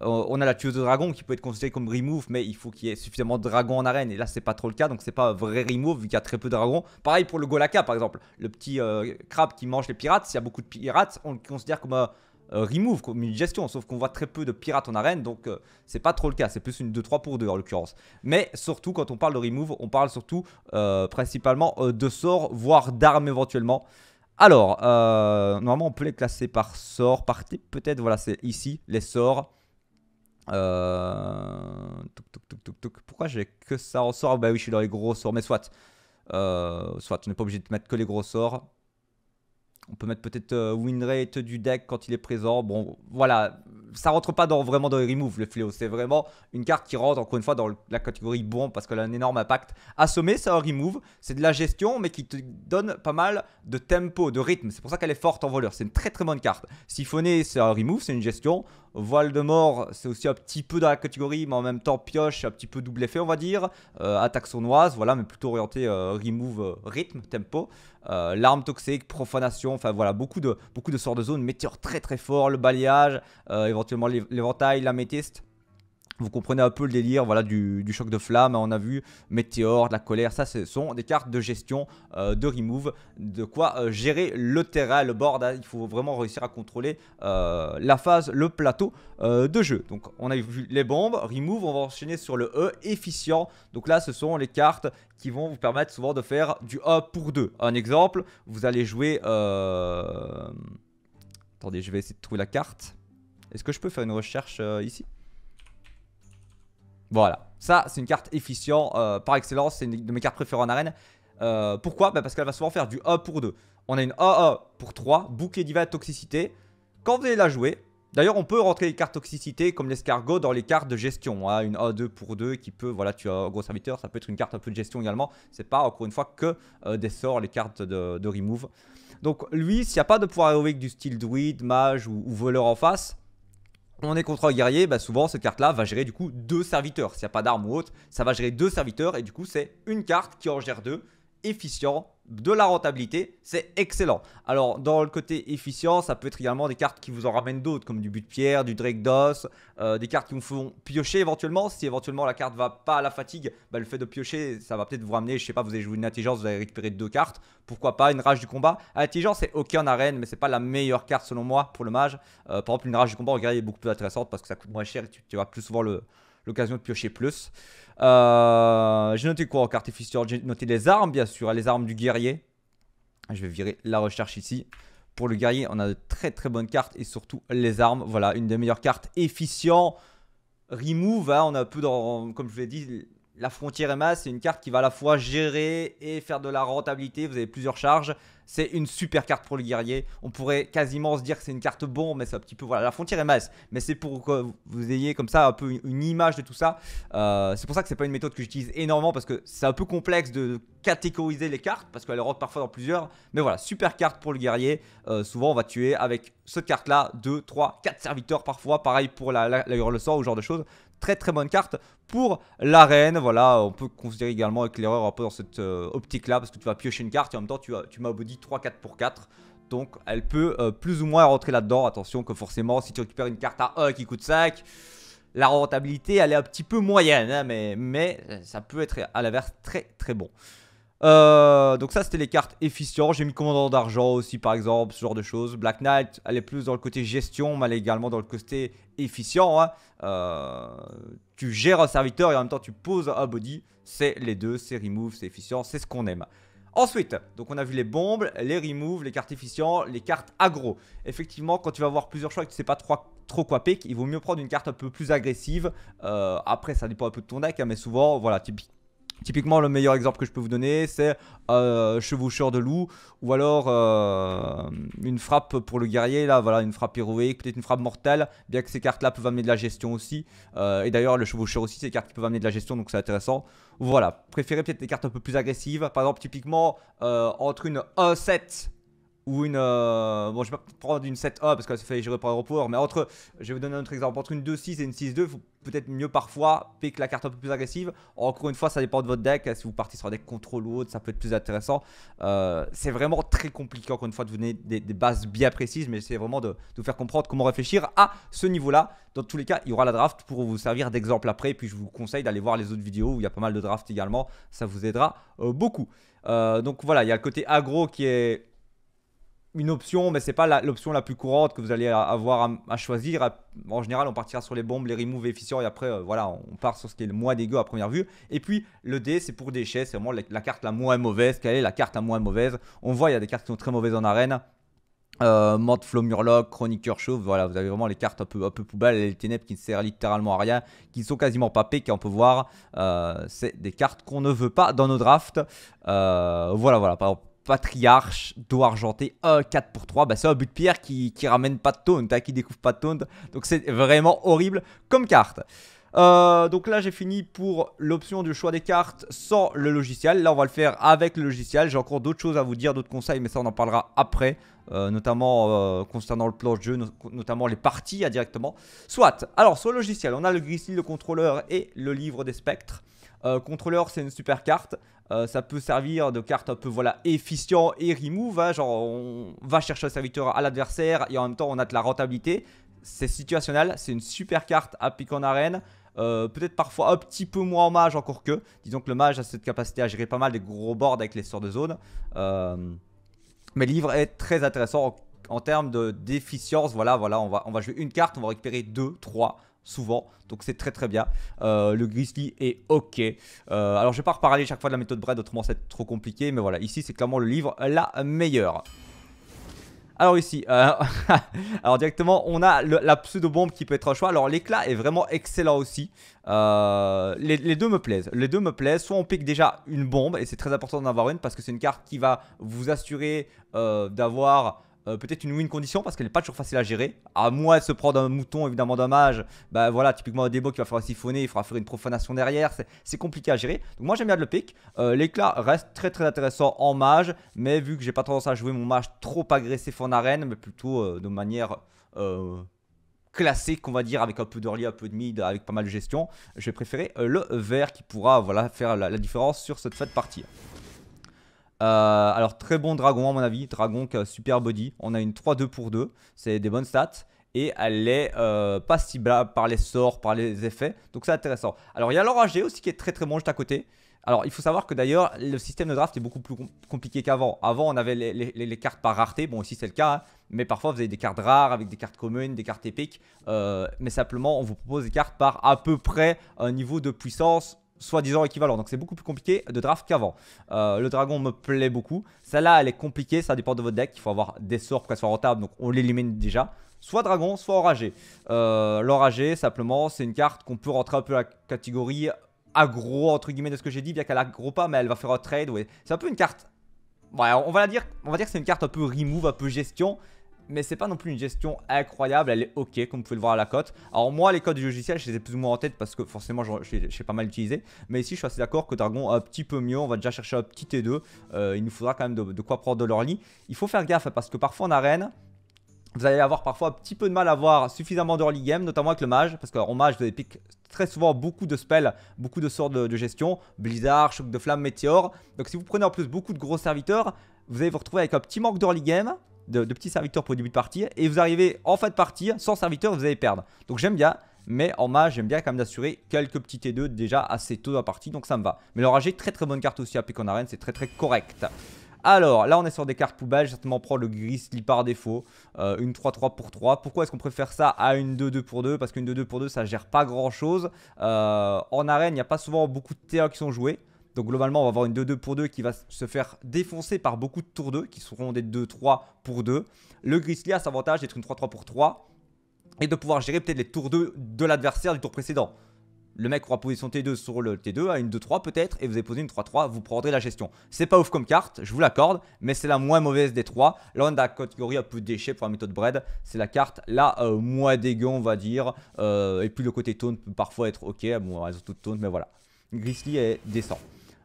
Euh, on a la tueuse de dragon qui peut être considérée comme remove, mais il faut qu'il y ait suffisamment de dragons en arène, et là c'est pas trop le cas, donc c'est pas un vrai remove vu qu'il y a très peu de dragons. Pareil pour le Golaka par exemple, le petit crabe qui mange les pirates, s'il y a beaucoup de pirates, on le considère comme euh, remove comme une gestion, sauf qu'on voit très peu de pirates en arène, donc euh, c'est pas trop le cas, c'est plus une 2-3 pour 2 en l'occurrence. Mais surtout, quand on parle de remove, on parle surtout euh, principalement de sorts, voire d'armes éventuellement. Alors, normalement on peut les classer par sort, par type peut-être, voilà c'est ici, les sorts. Pourquoi j'ai que ça en sort? Bah oui, je suis dans les gros sorts, mais soit. soit, on n'est pas obligé de mettre que les gros sorts. On peut mettre peut-être euh, win rate du deck quand il est présent. Bon, voilà, ça rentre pas dans, vraiment dans les remove le fléau. C'est vraiment une carte qui rentre encore une fois dans la catégorie bon parce qu'elle a un énorme impact. Assommer, c'est un remove. C'est de la gestion, mais qui te donne pas mal de tempo, de rythme. C'est pour ça qu'elle est forte en voleur. C'est une très très bonne carte. Siphonner, c'est un remove, c'est une gestion. Voile de mort, c'est aussi un petit peu dans la catégorie, mais en même temps pioche, un petit peu double effet, on va dire. Euh, attaque sournoise, voilà, mais plutôt orienté euh, remove, rythme, tempo. Euh, l'arme toxique, profanation, enfin voilà, beaucoup de, beaucoup de sorts de zone, météore très très fort, le balayage, euh, éventuellement l'éventail, la métiste. Vous comprenez un peu le délire voilà, du, choc de flamme. On a vu Météore, de la colère. Ça, ce sont des cartes de gestion, euh, de remove, de quoi euh, gérer le terrain, le board. Hein. Il faut vraiment réussir à contrôler euh, la phase, le plateau de jeu. Donc, on a vu les bombes, remove. On va enchaîner sur le E, efficient. Donc là, ce sont les cartes qui vont vous permettre souvent de faire du 1 pour 2. Un exemple, vous allez jouer... Attendez, je vais essayer de trouver la carte. Est-ce que je peux faire une recherche ici? Voilà, ça c'est une carte efficient euh, par excellence, c'est une de mes cartes préférées en arène. Euh, pourquoi? Bah, Parce qu'elle va souvent faire du 1 pour 2. On a une AA pour 3, bouclier divin toxicité. Quand vous allez la jouer, d'ailleurs on peut rentrer les cartes toxicité comme l'escargot dans les cartes de gestion. Hein. une A2 pour 2 qui peut, voilà, tu as un gros serviteur, ça peut être une carte un peu de gestion également. C'est pas encore une fois que euh, des sorts, les cartes de, remove. Donc lui, s'il n'y a pas de pouvoir héroïque du style druide, mage ou voleur en face, on est contre un guerrier, bah souvent cette carte-là va gérer du coup deux serviteurs. S'il n'y a pas d'arme ou autre, ça va gérer deux serviteurs et du coup c'est une carte qui en gère deux, efficient, de la rentabilité, c'est excellent. Alors, dans le côté efficient, ça peut être également des cartes qui vous en ramènent d'autres, comme du but de pierre, du Drake d'os, euh, des cartes qui vous font piocher éventuellement. Si éventuellement la carte va pas à la fatigue, bah, le fait de piocher, ça va peut-être vous ramener, je sais pas, vous avez joué une intelligence, vous avez récupéré deux cartes. Pourquoi pas une rage du combat L'intelligence, c'est ok en arène, mais c'est pas la meilleure carte selon moi pour le mage. Euh, par exemple, une rage du combat guerrier est beaucoup plus intéressante parce que ça coûte moins cher et tu, tu plus souvent l'occasion de piocher plus. Euh, j'ai noté quoi en carte J'ai noté les armes, bien sûr, les armes du guerrier. Je vais virer la recherche ici. Pour le guerrier, on a de très très bonnes cartes et surtout les armes. Voilà, une des meilleures cartes efficient. Remove, hein, on a un peu dans, comme je vous l'ai dit, la frontière masse, c'est une carte qui va à la fois gérer et faire de la rentabilité. Vous avez plusieurs charges. c'est une super carte pour le guerrier. On pourrait quasiment se dire que c'est une carte bombe, mais c'est un petit peu. Voilà, la frontière est masse, mais c'est pour que vous ayez comme ça un peu une image de tout ça. Euh, c'est pour ça que c'est pas une méthode que j'utilise énormément parce que c'est un peu complexe de catégoriser les cartes parce qu'elles rentrent parfois dans plusieurs. Mais voilà, super carte pour le guerrier. Euh, souvent, on va tuer avec cette carte là 2, 3, 4 serviteurs parfois. Pareil pour la, la, le sort ou ce genre de choses très très bonne carte pour l'arène. Voilà, on peut considérer également avec l'erreur un peu dans cette euh, optique là parce que tu vas piocher une carte et en même temps tu, as, tu m'as body 3-4 pour 4. Donc elle peut euh, plus ou moins rentrer là-dedans. Attention que forcément si tu récupères une carte à 1 qui coûte 5, la rentabilité elle est un petit peu moyenne. Hein, mais, mais ça peut être à l'inverse très très bon. Euh, donc ça c'était les cartes efficientes. J'ai mis commandant d'argent aussi par exemple, ce genre de choses. Black Knight, elle est plus dans le côté gestion, mais elle est également dans le côté efficient. Hein. Euh, tu gères un serviteur et en même temps tu poses un body. C'est les deux, c'est remove, c'est efficient, c'est ce qu'on aime. Ensuite, donc on a vu les bombes, les remove, les cartes efficients, les cartes aggro. Effectivement, quand tu vas avoir plusieurs choix et que tu sais pas trop, trop quoi pick, il vaut mieux prendre une carte un peu plus agressive. Euh, après, ça dépend un peu de ton deck, hein, mais souvent, voilà, typiquement Typiquement, le meilleur exemple que je peux vous donner, c'est euh, chevaucheur de loup ou alors euh, une frappe pour le guerrier. Là, voilà, une frappe héroïque, peut-être une frappe mortelle. Bien que ces cartes-là peuvent amener de la gestion aussi. Euh, et d'ailleurs, le chevaucheur aussi, c'est des cartes qui peuvent amener de la gestion, donc c'est intéressant. Voilà, préférez peut-être des cartes un peu plus agressives. Par exemple, typiquement, entre une 1-7 ou une. Euh, bon, je vais pas prendre une 7A parce que ça fait gérer par Aéroport, mais entre. Je vais vous donner un autre exemple. Entre une 2-6 et une 6-2, il faut peut-être mieux parfois piquer la carte un peu plus agressive. Encore une fois, ça dépend de votre deck. Si vous partez sur un deck contrôle ou autre, ça peut être plus intéressant. Euh, c'est vraiment très compliqué, encore une fois, de vous donner des, bases bien précises, mais c'est vraiment de, de, vous faire comprendre comment réfléchir à ce niveau-là. Dans tous les cas, il y aura la draft pour vous servir d'exemple après. Et puis, je vous conseille d'aller voir les autres vidéos où il y a pas mal de drafts également. Ça vous aidera euh, beaucoup. donc voilà, il y a le côté agro qui est une option, mais c'est pas l'option la, plus courante que vous allez avoir à, choisir. En général, on partira sur les bombes, les removes efficients et après, euh, voilà, on part sur ce qui est le moins dégueu à première vue. Et puis, le D, c'est pour déchets, c'est vraiment la, carte la moins mauvaise. Quelle est la carte la moins mauvaise? On voit, il y a des cartes qui sont très mauvaises en arène. Euh, Flow Murloc, Chroniqueur Chauve, voilà, vous avez vraiment les cartes un peu, un peu poubelles, les ténèbres qui ne servent littéralement à rien, qui sont quasiment pas et on peut voir. Euh, c'est des cartes qu'on ne veut pas dans nos drafts. Euh, voilà, voilà, par Patriarche, dos argenté, 1, 4 pour 3. Bah, c'est un but de pierre qui, qui ramène pas de taunt, hein, qui découvre pas de taunt. Donc c'est vraiment horrible comme carte. Euh, donc là j'ai fini pour l'option du choix des cartes sans le logiciel. Là on va le faire avec le logiciel. J'ai encore d'autres choses à vous dire, d'autres conseils, mais ça on en parlera après. Euh, notamment euh, concernant le planche de jeu, notamment les parties directement. Soit, alors sur le logiciel, on a le Grizzly, le contrôleur et le livre des spectres. contrôleur c'est une super carte. Euh, ça peut servir de carte un peu voilà efficient et remove. Hein, genre on va chercher un serviteur à l'adversaire et en même temps on a de la rentabilité. C'est situationnel, c'est une super carte à piquer en arène. Euh, peut-être parfois un petit peu moins en mage encore que. Disons que le mage a cette capacité à gérer pas mal des gros boards avec les sorts de zone. Euh, mais le livre est très intéressant en, termes d'efficience. voilà, voilà, on va, on va jouer une carte, on va récupérer 2, 3 souvent. Donc c'est très très bien. Euh, le Grizzly est ok. Euh, alors je vais pas reparler chaque fois de la méthode Bread, autrement c'est trop compliqué. Mais voilà, ici c'est clairement le livre la meilleure. Alors ici, euh, alors directement, on a la pseudo-bombe qui peut être un choix. Alors l'éclat est vraiment excellent aussi. les, les, deux me plaisent. Les deux me plaisent. Soit on pique déjà une bombe, et c'est très important d'en avoir une parce que c'est une carte qui va vous assurer d'avoir euh, peut-être une win condition parce qu'elle n'est pas toujours facile à gérer. À moins de se prendre un mouton, évidemment, dommage. Bah voilà, typiquement un débo qui va falloir siphonner, il faudra faire une profanation derrière. C'est compliqué à gérer. Donc moi j'aime bien le pick. Euh, l'éclat reste très très intéressant en mage. Mais vu que j'ai pas tendance à jouer mon mage trop agressif en arène, mais plutôt euh, de manière classique, on va dire, avec un peu d'early, un peu de mid, avec pas mal de gestion, je vais préférer le vert qui pourra voilà, faire la, différence sur cette fête partie. Euh, alors très bon dragon à mon avis, dragon qui a super body. On a une 3-2 pour 2, c'est des bonnes stats. Et elle est euh, pas ciblable par les sorts, par les effets. Donc c'est intéressant. Alors il y a l'oragé aussi qui est très très bon juste à côté. Alors il faut savoir que d'ailleurs le système de draft est beaucoup plus compliqué qu'avant. Avant on avait les, cartes par rareté, bon ici c'est le cas. Hein. Mais parfois vous avez des cartes rares avec des cartes communes, des cartes épiques. Euh, mais simplement on vous propose des cartes par à peu près un niveau de puissance soi-disant équivalent. Donc c'est beaucoup plus compliqué de draft qu'avant. Euh, le dragon me plaît beaucoup. Celle-là, elle est compliquée, ça dépend de votre deck. Il faut avoir des sorts pour qu'elle soit rentable, donc on l'élimine déjà. Soit dragon, soit oragé. Euh, L'oragé, simplement, c'est une carte qu'on peut rentrer un peu à la catégorie agro, entre guillemets, de ce que j'ai dit, bien qu'elle agro pas, mais elle va faire un trade. Ouais. C'est un peu une carte on va la dire, on va dire que c'est une carte un peu remove, un peu gestion mais c'est pas non plus une gestion incroyable, elle est ok comme vous pouvez le voir à la cote. Alors moi les codes du logiciel je les ai plus ou moins en tête parce que forcément je pas mal utilisé, mais ici je suis assez d'accord que Dragon un petit peu mieux, on va déjà chercher un petit T2, euh, il nous faudra quand même de, quoi prendre de leur lit. Il faut faire gaffe parce que parfois en arène, vous allez avoir parfois un petit peu de mal à avoir suffisamment d'early game, notamment avec le mage, parce qu'en mage vous avez piqué très souvent beaucoup de spells, beaucoup de sorts de, de, gestion, blizzard, choc de flamme, météore. Donc si vous prenez en plus beaucoup de gros serviteurs, vous allez vous retrouver avec un petit manque d'early game, de, petits serviteurs pour le début de partie. Et vous arrivez en fin de partie, sans serviteurs, vous allez perdre. Donc j'aime bien. Mais en mage, j'aime bien quand même d'assurer quelques petits T2 déjà assez tôt dans la partie, donc ça me va. Mais le AG, très très bonne carte aussi à pick en arène, c'est très très correct. Alors, là on est sur des cartes poubelles, certainement prendre le Grizzly par défaut, euh, une 3-3 pour 3. Pourquoi est-ce qu'on préfère ça à une 2-2 pour 2 Parce qu'une 2-2 pour 2 ça gère pas grand chose. Euh, en arène, il n'y a pas souvent beaucoup de TA qui sont joués. Donc globalement, on va avoir une 2-2 pour 2 qui va se faire défoncer par beaucoup de tours 2 qui seront des 2-3 pour 2. Le Grizzly a cet avantage d'être une 3-3 pour 3 et de pouvoir gérer peut-être les tours 2 de l'adversaire du tour précédent. Le mec aura posé son T2 sur le T2 à une 2-3 peut-être et vous avez posé une 3-3, vous prendrez la gestion. C'est pas ouf comme carte, je vous l'accorde, mais c'est la moins mauvaise des trois. Là on a la catégorie un peu déchet pour la méthode bread, c'est la carte la euh, moins dégueu on va dire. Euh, et puis le côté taunt peut parfois être ok, bon elles ont toutes taunt mais voilà. Grizzly est décent.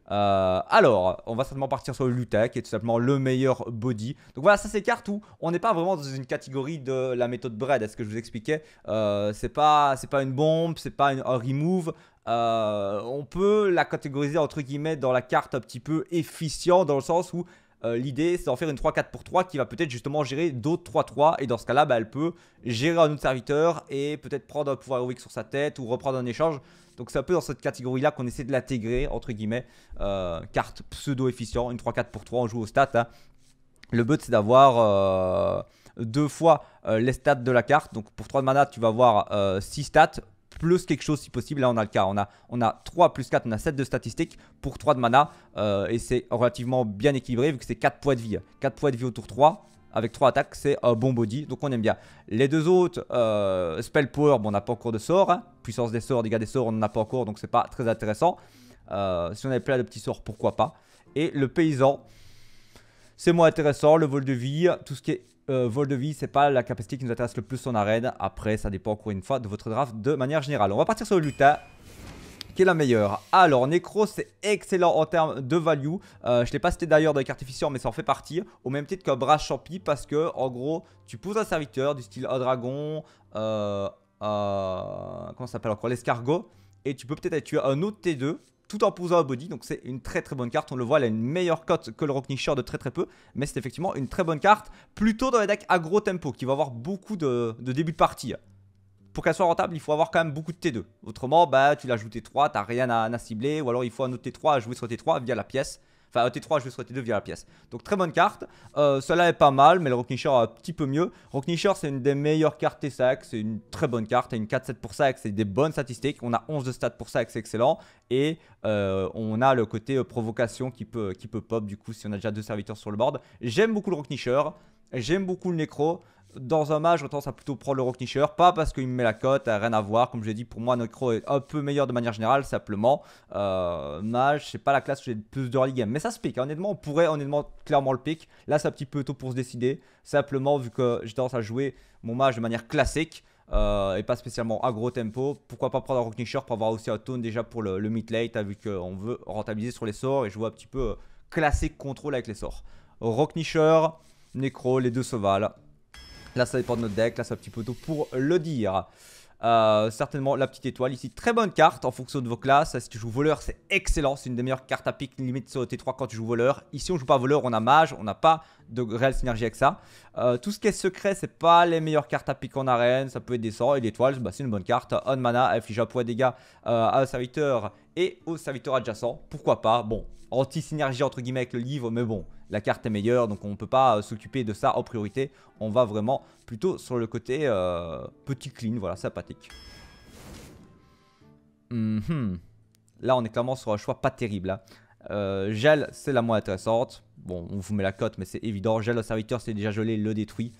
Euh, alors, on va certainement partir sur le qui est tout simplement le meilleur body. Donc voilà, ça c'est cartes où on n'est pas vraiment dans une catégorie de la méthode Bread, est-ce que je vous expliquais euh, C'est pas, pas une bombe, c'est pas un remove. Euh, on peut la catégoriser entre guillemets dans la carte un petit peu efficient, dans le sens où l'idée c'est d'en faire une 3-4 pour 3 qui va peut-être justement gérer d'autres 3-3 et dans ce cas là bah, elle peut gérer un autre serviteur et peut-être prendre un pouvoir héroïque sur sa tête ou reprendre un échange donc c'est un peu dans cette catégorie-là qu'on essaie de l'intégrer, entre guillemets. Euh, carte pseudo-efficient, une 3-4 pour 3, on joue au stats. Hein. Le but c'est d'avoir euh, deux fois euh, les stats de la carte. Donc pour 3 de mana, tu vas avoir 6 stats plus quelque chose si possible. Là, on a le cas. On a, on a 3 plus 4, on a 7 de statistiques pour 3 de mana. et c'est relativement bien équilibré vu que c'est 4 points de vie. 4 points de vie autour 3 avec 3 attaques, c'est un bon body, donc on aime bien. Les deux autres, euh, Spell Power, bon, on n'a pas encore de sort. Hein. Puissance des sorts, dégâts des sorts, on n'en a pas encore, donc c'est pas très intéressant. Euh, si on avait plein de petits sorts, pourquoi pas. Et le paysan, c'est moins intéressant. Le vol de vie, tout ce qui est euh, vol de vie, c'est pas la capacité qui nous intéresse le plus en arène. Après, ça dépend encore une fois de votre draft de manière générale. On va partir sur le lutin qui est la meilleure Alors, Necro, c'est excellent en termes de value. Euh, je ne l'ai pas cité d'ailleurs dans les cartes efficientes, mais ça en fait partie. Au même titre qu'un bras champi, parce que, en gros, tu poses un serviteur du style un dragon, euh, euh, comment ça s'appelle encore, l'escargot, et tu peux peut-être tuer un autre T2 tout en posant un body. Donc c'est une très très bonne carte. On le voit, elle a une meilleure cote que le Rocknisher de très très peu. Mais c'est effectivement une très bonne carte. Plutôt dans les decks agro tempo qui va avoir beaucoup de début de partie pour qu'elle soit rentable, il faut avoir quand même beaucoup de T2. Autrement, bah, tu l'as ajouté T3, t'as rien à, cibler, ou alors il faut un autre T3 à jouer sur T3 via la pièce. Enfin, un T3 à jouer sur T2 via la pièce. Donc, très bonne carte. Euh, celle-là est pas mal, mais le Rocknisher un petit peu mieux. Rocknisher, c'est une des meilleures cartes T5. C'est une très bonne carte. T'as une 4-7 pour ça, c'est des bonnes statistiques. On a 11 de stats pour ça, c'est excellent. Et euh, on a le côté euh, provocation qui peut, qui peut pop, du coup, si on a déjà deux serviteurs sur le board. J'aime beaucoup le Rocknisher. J'aime beaucoup le Necro. Dans un match, je tendance à plutôt prendre le Rocknisher. Pas parce qu'il me met la cote, rien à voir. Comme je l'ai dit, pour moi, Necro est un peu meilleur de manière générale, simplement. Euh, mage, c'est pas la classe où j'ai plus d'early game. Mais ça se pique. Honnêtement, on pourrait honnêtement clairement le pick. Là, c'est un petit peu tôt pour se décider. Simplement, vu que j'ai tendance à jouer mon mage de manière classique. Euh, et pas spécialement à gros tempo. Pourquoi pas prendre un Rocknisher pour avoir aussi un tone déjà pour le, mid-late, vu qu'on veut rentabiliser sur les sorts et jouer un petit peu euh, classique contrôle avec les sorts. Rocknisher, Necro, les deux sauvales. Là, ça dépend de notre deck. Là, c'est un petit peu tôt pour le dire. Euh, certainement la petite étoile ici. Très bonne carte en fonction de vos classes. Si tu joues voleur, c'est excellent. C'est une des meilleures cartes à pique limite sur T3 quand tu joues voleur. Ici, on joue pas voleur, on a mage. On n'a pas de réelle synergie avec ça. Euh, tout ce qui est secret, c'est pas les meilleures cartes à pique en arène. Ça peut être des sorts et l'étoile, bah, c'est une bonne carte. On mana, inflige un poids de dégâts euh, à un serviteur et au serviteur adjacent. Pourquoi pas? Bon, anti-synergie entre guillemets avec le livre, mais bon, la carte est meilleure, donc on ne peut pas euh, s'occuper de ça en priorité. On va vraiment plutôt sur le côté petit clean, voilà, sympathique. Mhm. Là, on est clairement sur un choix pas terrible. Hein. Euh, gel, c'est la moins intéressante. Bon, on vous met la cote, mais c'est évident. Gel au serviteur, c'est déjà gelé, le détruit.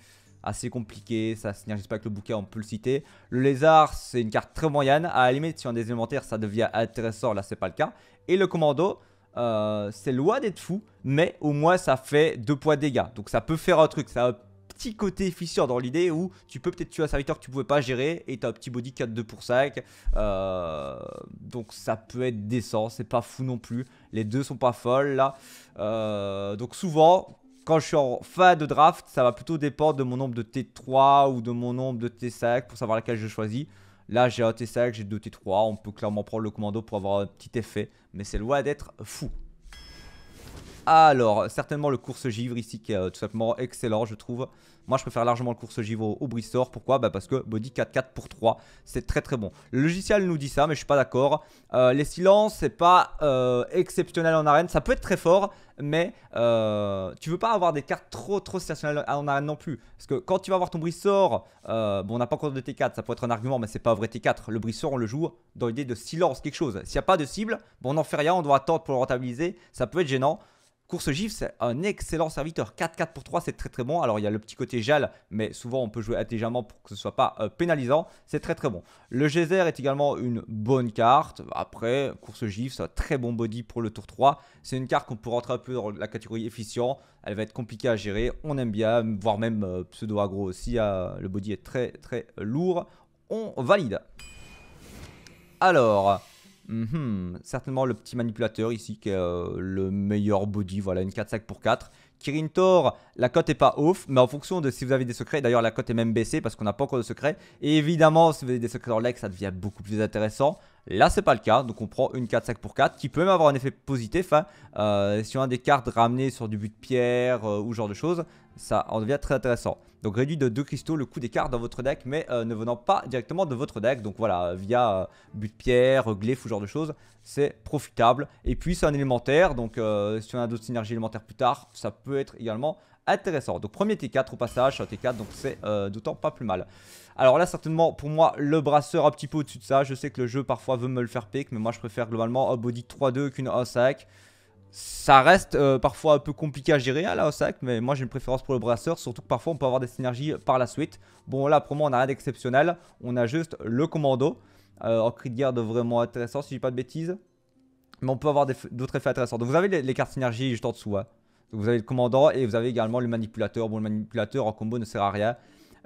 Assez compliqué, ça synergise pas avec le bouquet, on peut le citer. Le lézard, c'est une carte très moyenne. À la limite, si on a des élémentaires, ça devient intéressant. Là, c'est pas le cas. Et le commando, euh, c'est loin d'être fou, mais au moins ça fait 2 points de dégâts. Donc ça peut faire un truc, ça petit côté efficient dans l'idée où tu peux peut-être tuer un serviteur que tu pouvais pas gérer et tu as un petit body 4-2 pour 5. Euh, donc ça peut être décent, c'est pas fou non plus. Les deux sont pas folles là. Euh, donc souvent, quand je suis en fin de draft, ça va plutôt dépendre de mon nombre de T3 ou de mon nombre de T5 pour savoir laquelle je choisis. Là, j'ai un T5, j'ai deux T3. On peut clairement prendre le commando pour avoir un petit effet. Mais c'est loin d'être fou. Alors, certainement le course givre ici qui est euh, tout simplement excellent, je trouve. Moi, je préfère largement le course givre au, Bristol. Pourquoi? Bah Parce que body 4-4 pour 3, c'est très très bon. Le logiciel nous dit ça, mais je suis pas d'accord. Euh, les silences, c'est pas euh, exceptionnel en arène. Ça peut être très fort, mais tu veux pas avoir des cartes trop trop stationnelles en arène non plus. Parce que quand tu vas avoir ton Brissor, bon, on n'a pas encore de T4, ça peut être un argument, mais c'est pas un vrai T4. Le Brissor, on le joue dans l'idée de silence, quelque chose. S'il n'y a pas de cible, bon, on n'en fait rien, on doit attendre pour le rentabiliser. Ça peut être gênant. Course GIF, c'est un excellent serviteur. 4-4 pour 3, c'est très très bon. Alors il y a le petit côté gel, mais souvent on peut jouer intelligemment pour que ce soit pas euh, pénalisant. C'est très très bon. Le geyser est également une bonne carte. Après, course GIF, c'est un très bon body pour le tour 3. C'est une carte qu'on peut rentrer un peu dans la catégorie efficient. Elle va être compliquée à gérer. On aime bien, voire même euh, pseudo agro aussi. Euh, le body est très très lourd. On valide. Alors, Mhm. certainement le petit manipulateur ici qui est euh, le meilleur body. Voilà, une 4-5 pour 4. Kirin Thor, la cote est pas off, mais en fonction de si vous avez des secrets, d'ailleurs la cote est même baissée parce qu'on n'a pas encore de secrets. Et évidemment, si vous avez des secrets dans l'ex, ça devient beaucoup plus intéressant. Là, c'est pas le cas, donc on prend une 4-5 pour 4 qui peut même avoir un effet positif. Hein. Euh, si on a des cartes ramenées sur du but de pierre euh, ou genre de choses, ça en devient très intéressant. Donc réduit de 2 cristaux le coût des cartes dans votre deck, mais euh, ne venant pas directement de votre deck. Donc voilà, via euh, but de pierre, glyph ou genre de choses, c'est profitable. Et puis c'est un élémentaire, donc euh, si on a d'autres synergies élémentaires plus tard, ça peut être également intéressant. Donc premier T4 au passage, un T4, donc c'est d'autant pas plus mal. Alors là, certainement, pour moi, le brasseur un petit peu au-dessus de ça. Je sais que le jeu parfois veut me le faire pick, mais moi je préfère globalement un body 3-2 qu'une 1-5. Ça reste euh, parfois un peu compliqué à gérer à la Osaka, mais moi j'ai une préférence pour le brasseur, surtout que parfois on peut avoir des synergies par la suite. Bon là pour moi on n'a rien d'exceptionnel, on a juste le commando, en cri de garde vraiment intéressant si je dis pas de bêtises. Mais on peut avoir d'autres effets intéressants. Donc vous avez les, cartes synergie juste en dessous. Hein. Vous avez le commandant et vous avez également le manipulateur. Bon le manipulateur en combo ne sert à rien.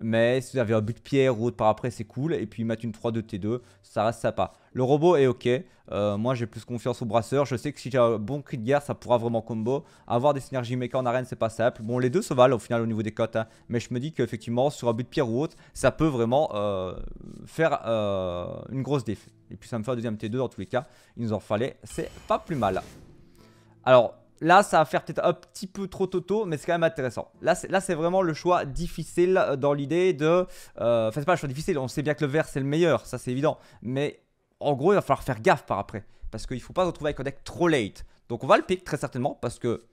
Mais si vous avez un but de pierre ou autre par après, c'est cool. Et puis mettre une 3-2 T2, ça reste sympa. Le robot est ok. Euh, moi, j'ai plus confiance au brasseur. Je sais que si j'ai un bon cri de guerre, ça pourra vraiment combo. Avoir des synergies méca en arène, c'est pas simple. Bon, les deux se valent au final au niveau des cotes. Hein. Mais je me dis qu'effectivement, sur un but de pierre ou autre, ça peut vraiment euh, faire euh, une grosse déf. Et puis ça me fait un deuxième T2 dans tous les cas. Il nous en fallait. C'est pas plus mal. Alors, Là, ça va faire peut-être un petit peu trop toto, mais c'est quand même intéressant. Là, c'est vraiment le choix difficile euh, dans l'idée de... Euh, enfin, c'est pas le choix difficile, on sait bien que le vert, c'est le meilleur, ça c'est évident. Mais en gros, il va falloir faire gaffe par après. Parce qu'il ne faut pas se retrouver avec un deck trop late. Donc on va le pick très certainement, parce que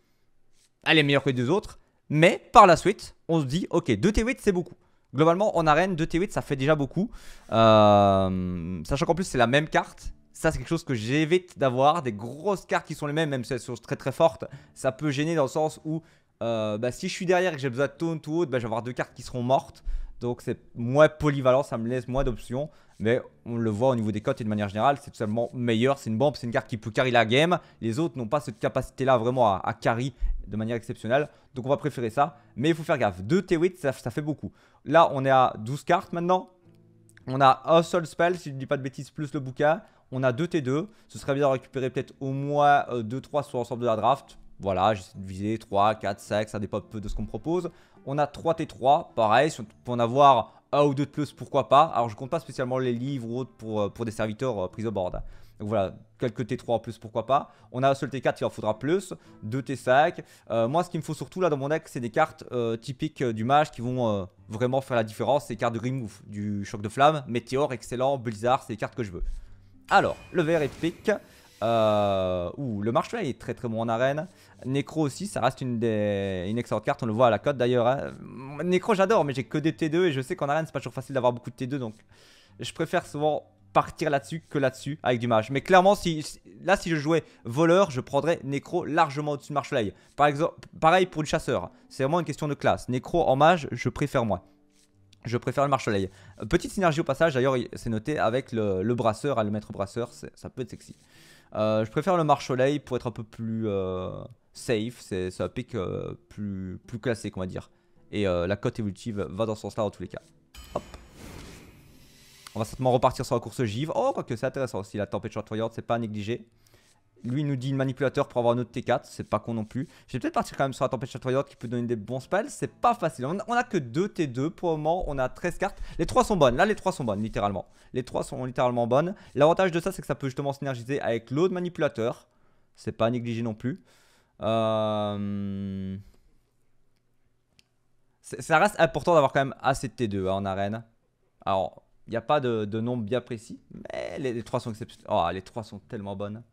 elle est meilleure que les deux autres. Mais par la suite, on se dit, ok, 2 T8, c'est beaucoup. Globalement, en arène, 2 T8, ça fait déjà beaucoup. Euh, sachant qu'en plus, c'est la même carte. Ça, c'est quelque chose que j'évite d'avoir. Des grosses cartes qui sont les mêmes, même si elles sont très très fortes. Ça peut gêner dans le sens où euh, bah, si je suis derrière et que j'ai besoin de taunt ou autre, bah, je vais avoir deux cartes qui seront mortes. Donc c'est moins polyvalent, ça me laisse moins d'options. Mais on le voit au niveau des cotes et de manière générale, c'est tout simplement meilleur. C'est une bombe, c'est une carte qui peut carry la game. Les autres n'ont pas cette capacité-là vraiment à, carry de manière exceptionnelle. Donc on va préférer ça. Mais il faut faire gaffe. 2 T8, ça, ça fait beaucoup. Là, on est à 12 cartes maintenant. On a un seul spell, si je ne dis pas de bêtises, plus le bouquin. On a 2 T2. Ce serait bien de récupérer peut-être au moins 2-3 euh, sur l'ensemble de la draft. Voilà, j'essaie de viser 3, 4, 5, ça dépend un peu de ce qu'on propose. On a 3 T3, pareil, si on peut en avoir un ou deux de plus, pourquoi pas. Alors je compte pas spécialement les livres ou autres pour, euh, des serviteurs euh, pris au board. Donc voilà, quelques T3 en plus, pourquoi pas. On a un seul T4, il en faudra plus. 2 T5. moi, ce qu'il me faut surtout là dans mon deck, c'est des cartes typiques du mage qui vont vraiment faire la différence. C'est les cartes de Remove, du choc de flamme, Météore, excellent, Blizzard, c'est les cartes que je veux. Alors, le vert épique. Euh, ouh, le marshmallow est très très bon en arène. Necro aussi, ça reste une, des, excellente carte, on le voit à la cote d'ailleurs. Hein. Necro j'adore, mais j'ai que des T2 et je sais qu'en arène c'est pas toujours facile d'avoir beaucoup de T2 donc je préfère souvent partir là-dessus que là-dessus avec du mage. Mais clairement, si, là si je jouais voleur, je prendrais Necro largement au-dessus de marshmallow. Par exemple, pareil pour le chasseur, c'est vraiment une question de classe. Necro en mage, je préfère moi. Je préfère le marche-soleil. Petite synergie au passage, d'ailleurs, c'est noté avec le, brasseur, le maître brasseur, ça peut être sexy. Euh, je préfère le marche-soleil pour être un peu plus safe. C'est un pic plus, plus classique, on va dire. Et la cote évolutive va dans ce sens-là dans tous les cas. On va certainement repartir sur la course Give. Oh, quoique c'est intéressant aussi. La tempête chatoyante, c'est pas à négliger. Lui, il nous dit manipulateur pour avoir un autre T4. C'est pas con non plus. Je vais peut-être partir quand même sur la tempête chatoyante qui peut donner des bons spells. C'est pas facile. On a, que 2 T2 pour le moment. On a 13 cartes. Les 3 sont bonnes. Là, les 3 sont bonnes, littéralement. Les 3 sont littéralement bonnes. L'avantage de ça, c'est que ça peut justement synergiser avec l'autre manipulateur. C'est pas à négliger non plus. Euh... Ça reste important d'avoir quand même assez de T2 hein, en arène. Alors, il n'y a pas de, nombre bien précis, mais les, 3 sont exceptionnels. Oh, les 3 sont tellement bonnes.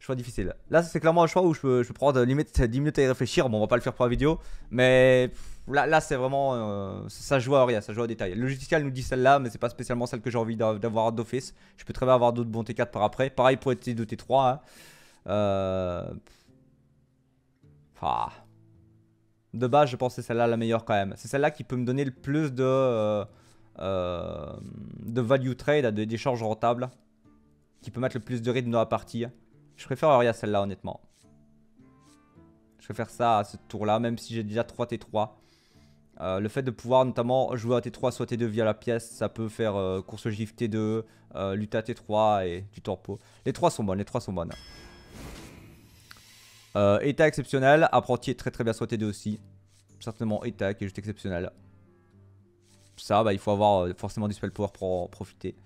Choix difficile. Là, c'est clairement un choix où je peux, prendre limite 10 minutes à y réfléchir. Bon, on va pas le faire pour la vidéo, mais là, là c'est vraiment. Euh, ça joue à rien, ça joue au détail. Le logiciel nous dit celle-là, mais c'est pas spécialement celle que j'ai envie d'avoir d'office. Je peux très bien avoir d'autres bons T4 par après. Pareil pour être T2, T3. Hein. Euh, ah. De base, je pense que c'est celle-là la meilleure quand même. C'est celle-là qui peut me donner le plus de. Euh, euh, de value trade, des charges rentables, qui peut mettre le plus de rythme dans la partie. Je préfère à celle-là, honnêtement. Je préfère ça à ce tour-là, même si j'ai déjà 3 T3. Euh, le fait de pouvoir notamment jouer à T3 soit T2 via la pièce, ça peut faire euh, course GIF T2, euh, lutte à T3 et du torpo. Les 3 sont bonnes, les 3 sont bonnes. état exceptionnel, apprenti est très très bien soit T2 aussi. Certainement état qui est juste exceptionnel ça, bah, il faut avoir euh, forcément du spell power pour en profiter.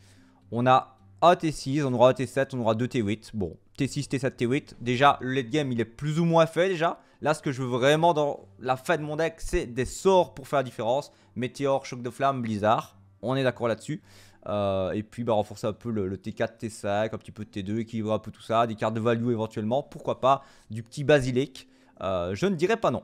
On a un T6, on aura un T7, on aura deux T8. Bon, T6, T7, T8. Déjà, le late game, il est plus ou moins fait déjà. Là, ce que je veux vraiment dans la fin de mon deck, c'est des sorts pour faire la différence. Météore, choc de flamme, blizzard. On est d'accord là-dessus. Euh, et puis bah, renforcer un peu le, T4, T5, un petit peu de T2, équilibrer un peu tout ça, des cartes de value éventuellement, pourquoi pas, du petit basilic. Euh, je ne dirais pas non.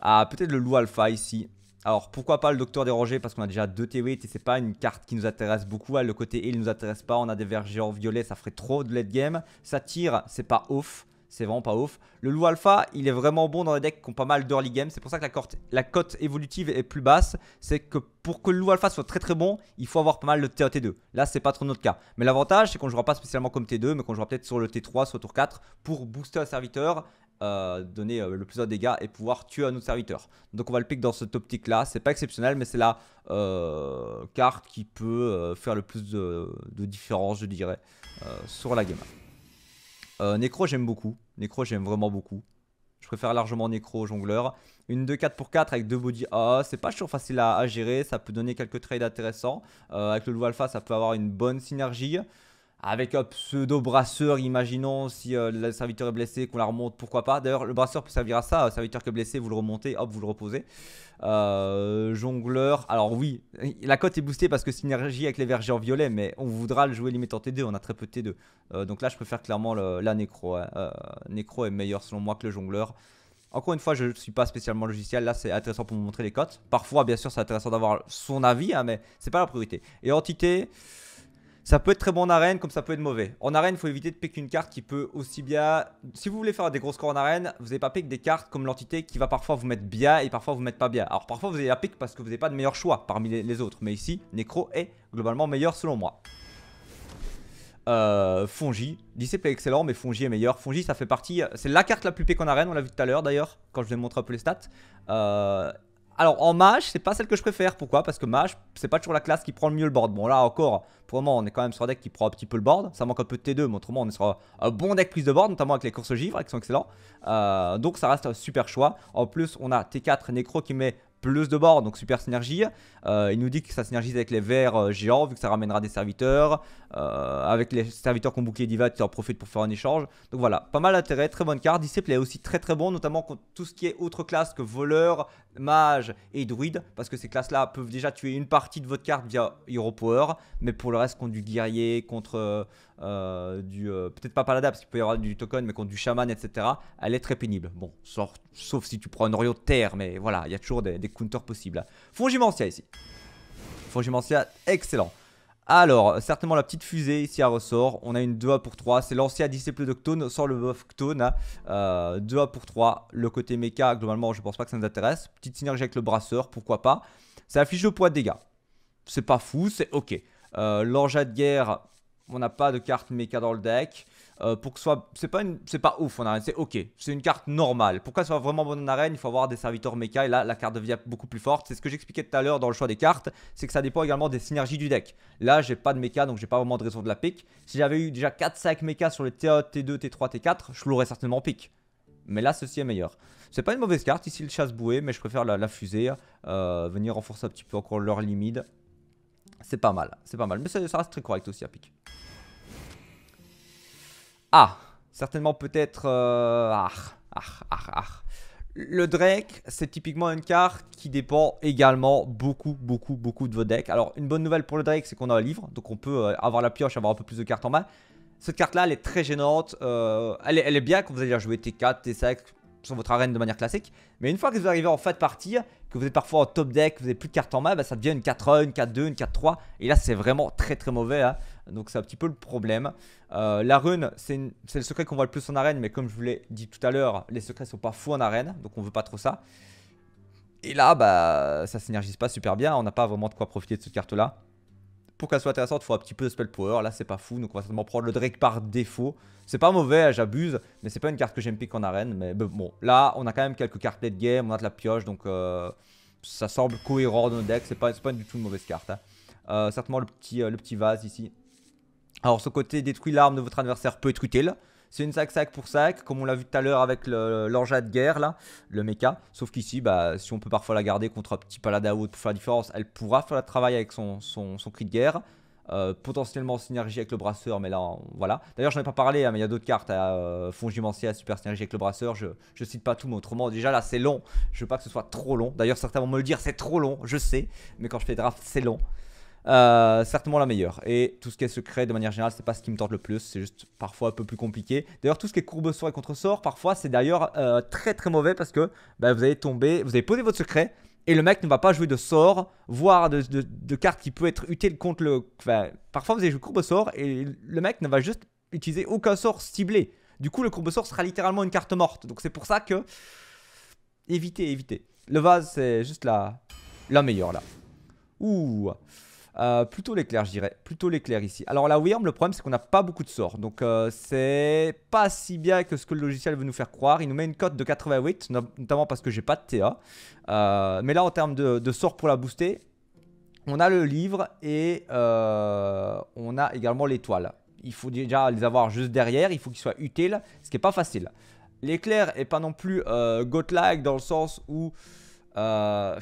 Ah, peut-être le loup alpha ici. Alors pourquoi pas le docteur dérangé parce qu'on a déjà 2 T8 et c'est pas une carte qui nous intéresse beaucoup. Le côté il nous intéresse pas. On a des géants violets, ça ferait trop de late game. Ça tire, c'est pas ouf. C'est vraiment pas ouf. Le loup alpha, il est vraiment bon dans les decks qui ont pas mal d'early game. C'est pour ça que la, cote évolutive est plus basse. C'est que pour que le loup alpha soit très très bon, il faut avoir pas mal de T1, T2. Là, c'est pas trop notre cas. Mais l'avantage, c'est qu'on jouera pas spécialement comme T2, mais qu'on jouera peut-être sur le T3, sur tour 4 pour booster un serviteur euh, donner euh, le plus de dégâts et pouvoir tuer un autre serviteur. Donc on va le pick dans cette optique là, c'est pas exceptionnel mais c'est la euh, carte qui peut faire le plus de, différence je dirais sur la game. Necro j'aime beaucoup, Necro j'aime vraiment beaucoup. Je préfère largement Necro jongleur. Une 2-4 pour 4 avec deux body A, c'est pas toujours facile à, à, gérer, ça peut donner quelques trades intéressants. avec le loup alpha ça peut avoir une bonne synergie. Avec un pseudo brasseur, imaginons si euh, le serviteur est blessé, qu'on la remonte, pourquoi pas. D'ailleurs, le brasseur peut servir à ça. Serviteur qui est blessé, vous le remontez, hop, vous le reposez. Euh, jongleur, alors oui, la cote est boostée parce que synergie avec les vergers en violet, mais on voudra le jouer limite en T2, on a très peu de T2. Euh, donc là, je préfère clairement la Necro. Hein. Necro est meilleur selon moi que le jongleur. Encore une fois, je ne suis pas spécialement logiciel. Là, c'est intéressant pour vous montrer les cotes. Parfois, bien sûr, c'est intéressant d'avoir son avis, hein, mais c'est pas la priorité. Et entité. Ça peut être très bon en arène comme ça peut être mauvais. En arène, il faut éviter de piquer une carte qui peut aussi bien... Si vous voulez faire des gros scores en arène, vous n'avez pas piquer des cartes comme l'entité qui va parfois vous mettre bien et parfois vous mettre pas bien. Alors parfois vous avez la pique parce que vous n'avez pas de meilleur choix parmi les, autres. Mais ici, Necro est globalement meilleur selon moi. Euh, Fongi, Disciple est excellent, mais Fongi est meilleur. Fongi, ça fait partie. C'est la carte la plus pique en arène, on l'a vu tout à l'heure d'ailleurs, quand je vous ai montré un peu les stats. Euh, alors en mage, c'est pas celle que je préfère. Pourquoi? Parce que mage, c'est pas toujours la classe qui prend le mieux le board. Bon là encore, pour le moment, on est quand même sur un deck qui prend un petit peu le board. Ça manque un peu de T2, mais autrement, on est sur un bon deck prise de board, notamment avec les courses givres qui sont excellents. Euh, donc ça reste un super choix. En plus, on a T4 Necro qui met plus de board, donc super synergie. Euh, il nous dit que ça synergise avec les verts euh, géants, vu que ça ramènera des serviteurs. avec les serviteurs qui ont bouclé Diva, qui en profitent pour faire un échange. Donc voilà, pas mal d'intérêt, très bonne carte. Disciple est aussi très très bon, notamment contre tout ce qui est autre classe que voleur, mage et druide, parce que ces classes-là peuvent déjà tuer une partie de votre carte via Hero Power, mais pour le reste, contre du guerrier, contre euh. Euh, peut-être pas paladin, parce qu'il peut y avoir du token, mais contre du chaman, etc., elle est très pénible. Bon, sauf, sauf si tu prends un Orio de terre, mais voilà, il y a toujours des, counters possibles. Fongimancia ici. Fongimancia, excellent. Alors, certainement la petite fusée ici à ressort. On a une 2A pour 3. C'est l'ancien disciple d'Octone sans le buff Octone. Euh, 2A pour 3. Le côté mecha, globalement, je pense pas que ça nous intéresse. Petite synergie avec le brasseur, pourquoi pas. Ça affiche le poids de dégâts. C'est pas fou, c'est ok. Euh, L'engin de guerre, on n'a pas de carte méca dans le deck. Euh, pour que soit. C'est pas, une, pas ouf en arène, c'est ok. C'est une carte normale. Pour qu'elle soit vraiment bonne en arène, il faut avoir des serviteurs méca. Et là, la carte devient beaucoup plus forte. C'est ce que j'expliquais tout à l'heure dans le choix des cartes. C'est que ça dépend également des synergies du deck. Là, j'ai pas de méca, donc j'ai pas vraiment de raison de la pique. Si j'avais eu déjà 4-5 méca sur les T1, T2, T3, T4, je l'aurais certainement pique. Mais là, ceci est meilleur. C'est pas une mauvaise carte ici, le chasse-bouée, mais je préfère la, fusée. Euh, venir renforcer un petit peu encore leur limite. C'est pas mal, c'est pas mal. Mais ça, reste très correct aussi à pique. Ah Certainement peut-être... Euh, ah, ah, ah, ah. Le Drake, c'est typiquement une carte qui dépend également beaucoup, beaucoup, beaucoup de vos decks. Alors, une bonne nouvelle pour le Drake, c'est qu'on a un livre. Donc, on peut euh, avoir la pioche, avoir un peu plus de cartes en main. Cette carte-là, elle est très gênante. Euh, elle, est, elle, est, bien quand vous allez jouer T4, T5 sur votre arène de manière classique. Mais une fois que vous arrivez en fin de partie, vous êtes parfois en top deck, vous n'avez plus de cartes en main, bah, ça devient une 4-1, une 4-2, une 4-3. Et là, c'est vraiment très très mauvais. Hein. Donc, c'est un petit peu le problème. Euh, la rune, c'est le secret qu'on voit le plus en arène. Mais comme je vous l'ai dit tout à l'heure, les secrets sont pas fous en arène. Donc, on veut pas trop ça. Et là, bah, ça synergise pas super bien. On n'a pas vraiment de quoi profiter de cette carte-là pour qu'elle soit intéressante, il faut un petit peu de spell power. Là, c'est pas fou, donc on va certainement prendre le Drake par défaut. C'est pas mauvais, j'abuse, mais c'est pas une carte que j'aime pick en arène. Mais bon, là, on a quand même quelques cartes late game, on a de la pioche, donc euh, ça semble cohérent dans nos decks. C'est pas, pas du tout une mauvaise carte. Hein. Euh, certainement le petit, euh, le petit vase ici. Alors, ce côté détruit l'arme de votre adversaire peut être utile. C'est une sac-sac pour sac, comme on l'a vu tout à l'heure avec l'engin de guerre, là, le mecha. Sauf qu'ici, bah, si on peut parfois la garder contre un petit paladin ou pour faire la différence, elle pourra faire le travail avec son, son, cri de guerre. Euh, potentiellement synergie avec le brasseur, mais là, voilà. D'ailleurs, j'en ai pas parlé, hein, mais il y a d'autres cartes. Euh, Fongimentia, super synergie avec le brasseur. Je, je cite pas tout, mais autrement, déjà là, c'est long. Je veux pas que ce soit trop long. D'ailleurs, certains vont me le dire, c'est trop long, je sais. Mais quand je fais draft, c'est long. Euh, certainement la meilleure. Et tout ce qui est secret, de manière générale, c'est pas ce qui me tente le plus. C'est juste parfois un peu plus compliqué. D'ailleurs, tout ce qui est courbe sort et contre-sort, parfois, c'est d'ailleurs euh, très très mauvais parce que bah, vous allez tomber, vous allez poser votre secret. Et le mec ne va pas jouer de sort, voire de, de, cartes qui peut être utile contre le. Enfin, parfois vous allez jouer courbe sort et le mec ne va juste utiliser aucun sort ciblé. Du coup, le courbe sort sera littéralement une carte morte. Donc c'est pour ça que. Évitez, évitez. Le vase, c'est juste la, la meilleure là. Ouh. Euh, plutôt l'éclair, je dirais. Plutôt l'éclair ici. Alors la Wyrm, le problème, c'est qu'on n'a pas beaucoup de sorts. Donc euh, c'est pas si bien que ce que le logiciel veut nous faire croire. Il nous met une cote de 88, notamment parce que j'ai pas de TA. Euh, mais là, en termes de, sorts pour la booster, on a le livre et on a également l'étoile. Il faut déjà les avoir juste derrière. Il faut qu'ils soient utiles, ce qui est pas facile. L'éclair est pas non plus godlike dans le sens où... Euh,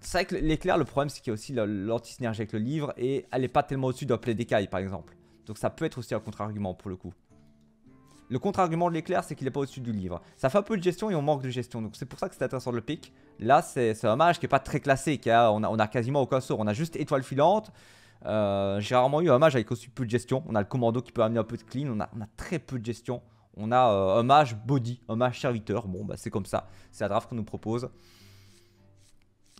c'est vrai que l'éclair, le problème, c'est qu'il y a aussi l'anti-synergie avec le livre et elle n'est pas tellement au-dessus d'un play d'écaille, par exemple. Donc ça peut être aussi un contre-argument pour le coup. Le contre-argument de l'éclair, c'est qu'il n'est pas au-dessus du livre. Ça fait un peu de gestion et on manque de gestion. Donc c'est pour ça que c'est intéressant de le pick. Là, c'est un mage qui n'est pas très classé. Qui a, on, a, quasiment aucun sort. On a juste étoile filante. Euh, j'ai rarement eu un mage avec aussi peu de gestion. On a le commando qui peut amener un peu de clean. On a, on a très peu de gestion. On a euh, un mage body, un mage serviteur. Bon, bah c'est comme ça. C'est la draft qu'on nous propose.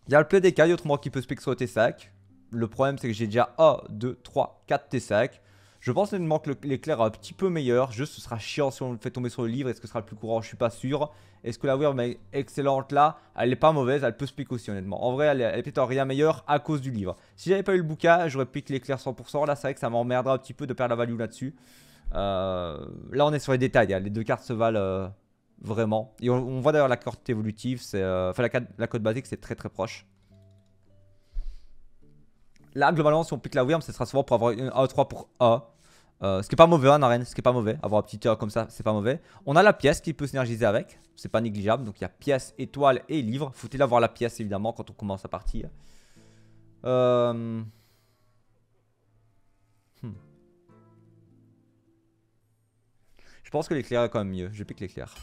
Il y a le play d'écaille autrement qui peut se sur le T-Sac. Le problème, c'est que j'ai déjà 1, 2, 3, 4 T-Sac. Je pense honnêtement que l'éclair est un petit peu meilleur. Juste, ce sera chiant si on le fait tomber sur le livre. Est-ce que ce sera le plus courant? Je suis pas sûr. Est-ce que la Wyrm est excellente? Là Elle n'est pas mauvaise. Elle peut piquer aussi, honnêtement. En vrai, elle est, peut-être rien meilleure à cause du livre. Si j'avais pas eu le bouquin, j'aurais piqué l'éclair 100%. Là, c'est vrai que ça m'emmerdera un petit peu de perdre la value là-dessus. Euh, là, on est sur les détails. Hein. Les deux cartes se valent. Euh, Vraiment. Et on, voit d'ailleurs la corde évolutive, c'est, euh, enfin la, la code basique, c'est très très proche. Là, globalement, si on pique la Wyrm, ce sera souvent pour avoir un A3 pour A. Euh, ce qui est pas mauvais en arène, ce qui est pas mauvais. Avoir un petit A comme ça, c'est pas mauvais. On a la pièce qui peut synergiser avec. C'est pas négligeable. Donc il y a pièce, étoile et livre. Faut-il avoir la pièce évidemment quand on commence la partie. Euh... Hmm. Je pense que l'éclair est quand même mieux. Je pique l'éclair.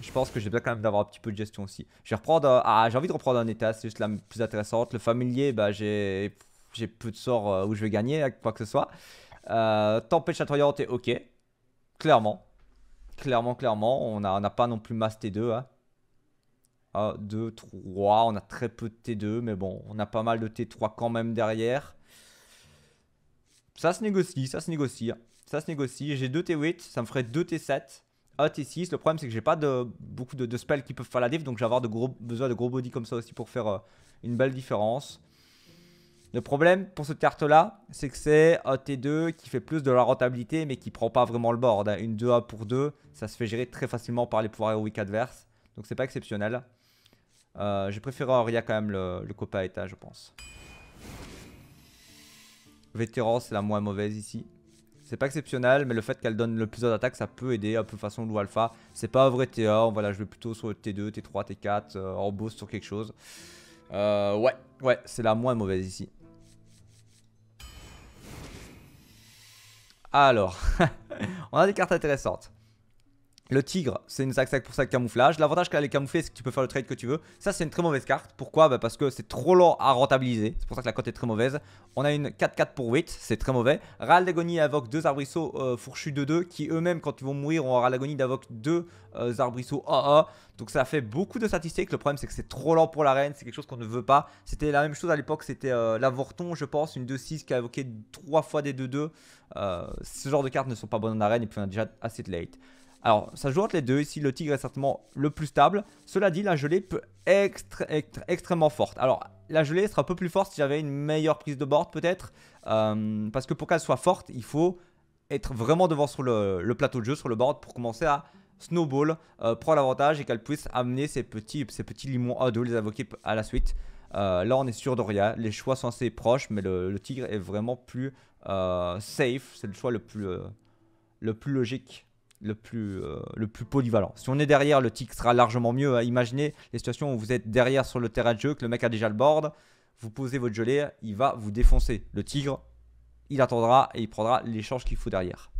Je pense que j'ai besoin quand même d'avoir un petit peu de gestion aussi. Je vais reprendre. Ah, j'ai envie de reprendre un état, c'est juste la plus intéressante. Le familier, bah, j'ai peu de sorts euh, où je vais gagner, quoi que ce soit. Euh, tempête chatoyante est ok. Clairement. Clairement, clairement. On n'a pas non plus masse T2. Hein. 1, 2, 3. On a très peu de T2, mais bon, on a pas mal de T3 quand même derrière. Ça se négocie, ça se négocie. Hein. Ça se négocie. J'ai 2 T8, ça me ferait 2 T7. T6. Le problème, c'est que j'ai pas de, beaucoup de, spells qui peuvent faire la diff, donc j'ai avoir de gros, besoin de gros body comme ça aussi pour faire euh, une belle différence. Le problème pour cette carte-là, c'est que c'est un T2 qui fait plus de la rentabilité, mais qui prend pas vraiment le board. Hein. Une 2A pour 2, ça se fait gérer très facilement par les pouvoirs héroïques adverses. Donc c'est pas exceptionnel. Euh, J'ai préféré Aria quand même le, le Copa Eta, je pense. Vétéran, c'est la moins mauvaise ici. C'est pas exceptionnel, mais le fait qu'elle donne le plus d'attaque, ça peut aider un peu façon Lou Alpha. C'est pas un vrai T1, on va la jouer plutôt sur le T2, T3, T4, en boss sur quelque chose. Euh, ouais, ouais, c'est la moins mauvaise ici. Alors, on a des cartes intéressantes. Le tigre, c'est une sac-sac pour ça camouflage. L'avantage qu'elle est camouflée, c'est que tu peux faire le trade que tu veux. Ça, c'est une très mauvaise carte. Pourquoi? Bah, Parce que c'est trop lent à rentabiliser. C'est pour ça que la cote est très mauvaise. On a une 4-4 pour 8, c'est très mauvais. Ral d'agonie invoque deux arbrisseaux euh, fourchus de 2 qui eux-mêmes, quand ils vont mourir, ont Ral d'agonie d'invoque deux euh, arbrisseaux AA. Donc ça fait beaucoup de statistiques. Le problème, c'est que c'est trop lent pour l'arène. C'est quelque chose qu'on ne veut pas. C'était la même chose à l'époque. C'était euh, l'avorton, je pense, une 2-6 qui a invoqué 3 fois des 2-2. ce genre de cartes ne sont pas bonnes en arène et puis on a déjà assez de late. Alors, ça joue entre les deux. Ici, le tigre est certainement le plus stable. Cela dit, la gelée peut être extrêmement forte. Alors, la gelée sera un peu plus forte si j'avais une meilleure prise de board, peut-être. Euh, parce que pour qu'elle soit forte, il faut être vraiment devant sur le, plateau de jeu, sur le board, pour commencer à snowball, euh, prendre l'avantage et qu'elle puisse amener ses petits, ses petits limons A2, les invoquer à la suite. Euh, là, on est sûr de rien. Les choix sont assez proches, mais le, tigre est vraiment plus safe. C'est le choix plus, le plus logique le plus, euh, le plus polyvalent. Si on est derrière, le tic sera largement mieux. Hein. Imaginez les situations où vous êtes derrière sur le terrain de jeu, que le mec a déjà le board, vous posez votre gelée, il va vous défoncer. Le tigre, il attendra et il prendra l'échange qu'il faut derrière.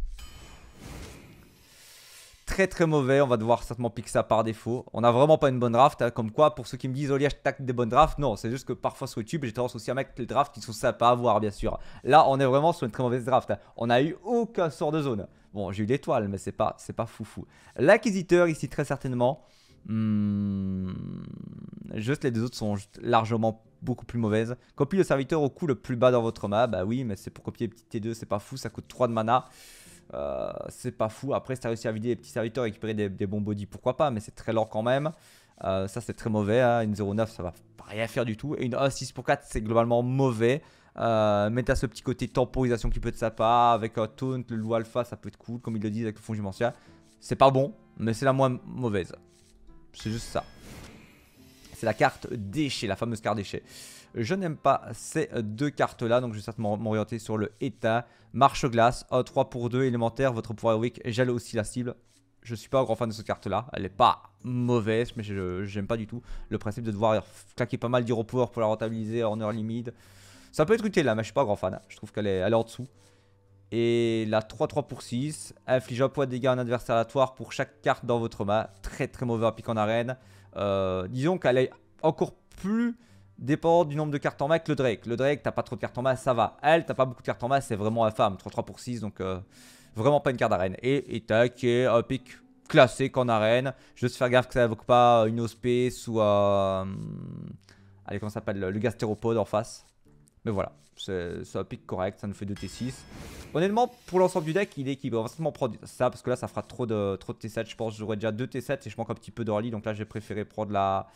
Très mauvais, on va devoir certainement piquer ça par défaut. On n'a vraiment pas une bonne draft, hein. comme quoi pour ceux qui me disent Oli, je tac des bonnes drafts, non, c'est juste que parfois sur YouTube j'ai tendance aussi à mettre les drafts qui sont sympas à voir bien sûr. Là on est vraiment sur une très mauvaise draft, hein. on n'a eu aucun sort de zone. Bon, j'ai eu l'étoile, mais c'est pas, c'est pas foufou. L'acquisiteur, ici, très certainement. Hmm, juste les deux autres sont largement beaucoup plus mauvaises. Copie le serviteur au coût le plus bas dans votre map. Bah oui, mais c'est pour copier les petits T2, c'est pas fou. Ça coûte 3 de mana. Euh, c'est pas fou. Après, si tu réussi à vider les petits serviteurs et récupérer des, bons body, pourquoi pas, mais c'est très lent quand même. Euh, ça, c'est très mauvais. Hein. Une 0,9, ça va rien faire du tout. Et une A6 pour 4, c'est globalement mauvais. Euh, mais t'as ce petit côté temporisation qui peut être sympa. Avec un taunt, le loup alpha, ça peut être cool, comme ils le disent avec le fond Jumentia. C'est pas bon, mais c'est la moins mauvaise. C'est juste ça. C'est la carte déchet, la fameuse carte déchet. Je n'aime pas ces deux cartes-là, donc je vais certainement m'orienter sur le état. Marche glace, 3 pour 2 élémentaire, votre pouvoir héroïque gèle aussi la cible. Je suis pas un grand fan de cette carte-là, elle est pas mauvaise, mais je j'aime pas du tout le principe de devoir claquer pas mal d'hero power pour la rentabiliser en heure limite. Ça peut être utile là, mais je suis pas grand fan. Je trouve qu'elle est, elle en dessous. Et la 3-3 pour 6. Inflige un poids de dégâts en adversaire aléatoire pour chaque carte dans votre main. Très très mauvais à en arène. Euh, disons qu'elle est encore plus dépendante du nombre de cartes en main que le Drake. Le Drake, t'as pas trop de cartes en main, ça va. Elle, t'as pas beaucoup de cartes en main, c'est vraiment infâme. 3-3 pour 6, donc euh, vraiment pas une carte d'arène. Et, et tac, est un pic classique en arène. Juste faire gaffe que ça évoque pas une Ospace ou un. allez, comment ça s'appelle Le gastéropode en face. Mais voilà, c'est un pic correct, ça nous fait 2 T6. Honnêtement, pour l'ensemble du deck, il est équilibré. On va certainement prendre ça parce que là, ça fera trop de, trop de T7. Je pense que j'aurais déjà 2 T7 et je manque un petit peu d'early. Donc là, j'ai préféré prendre la,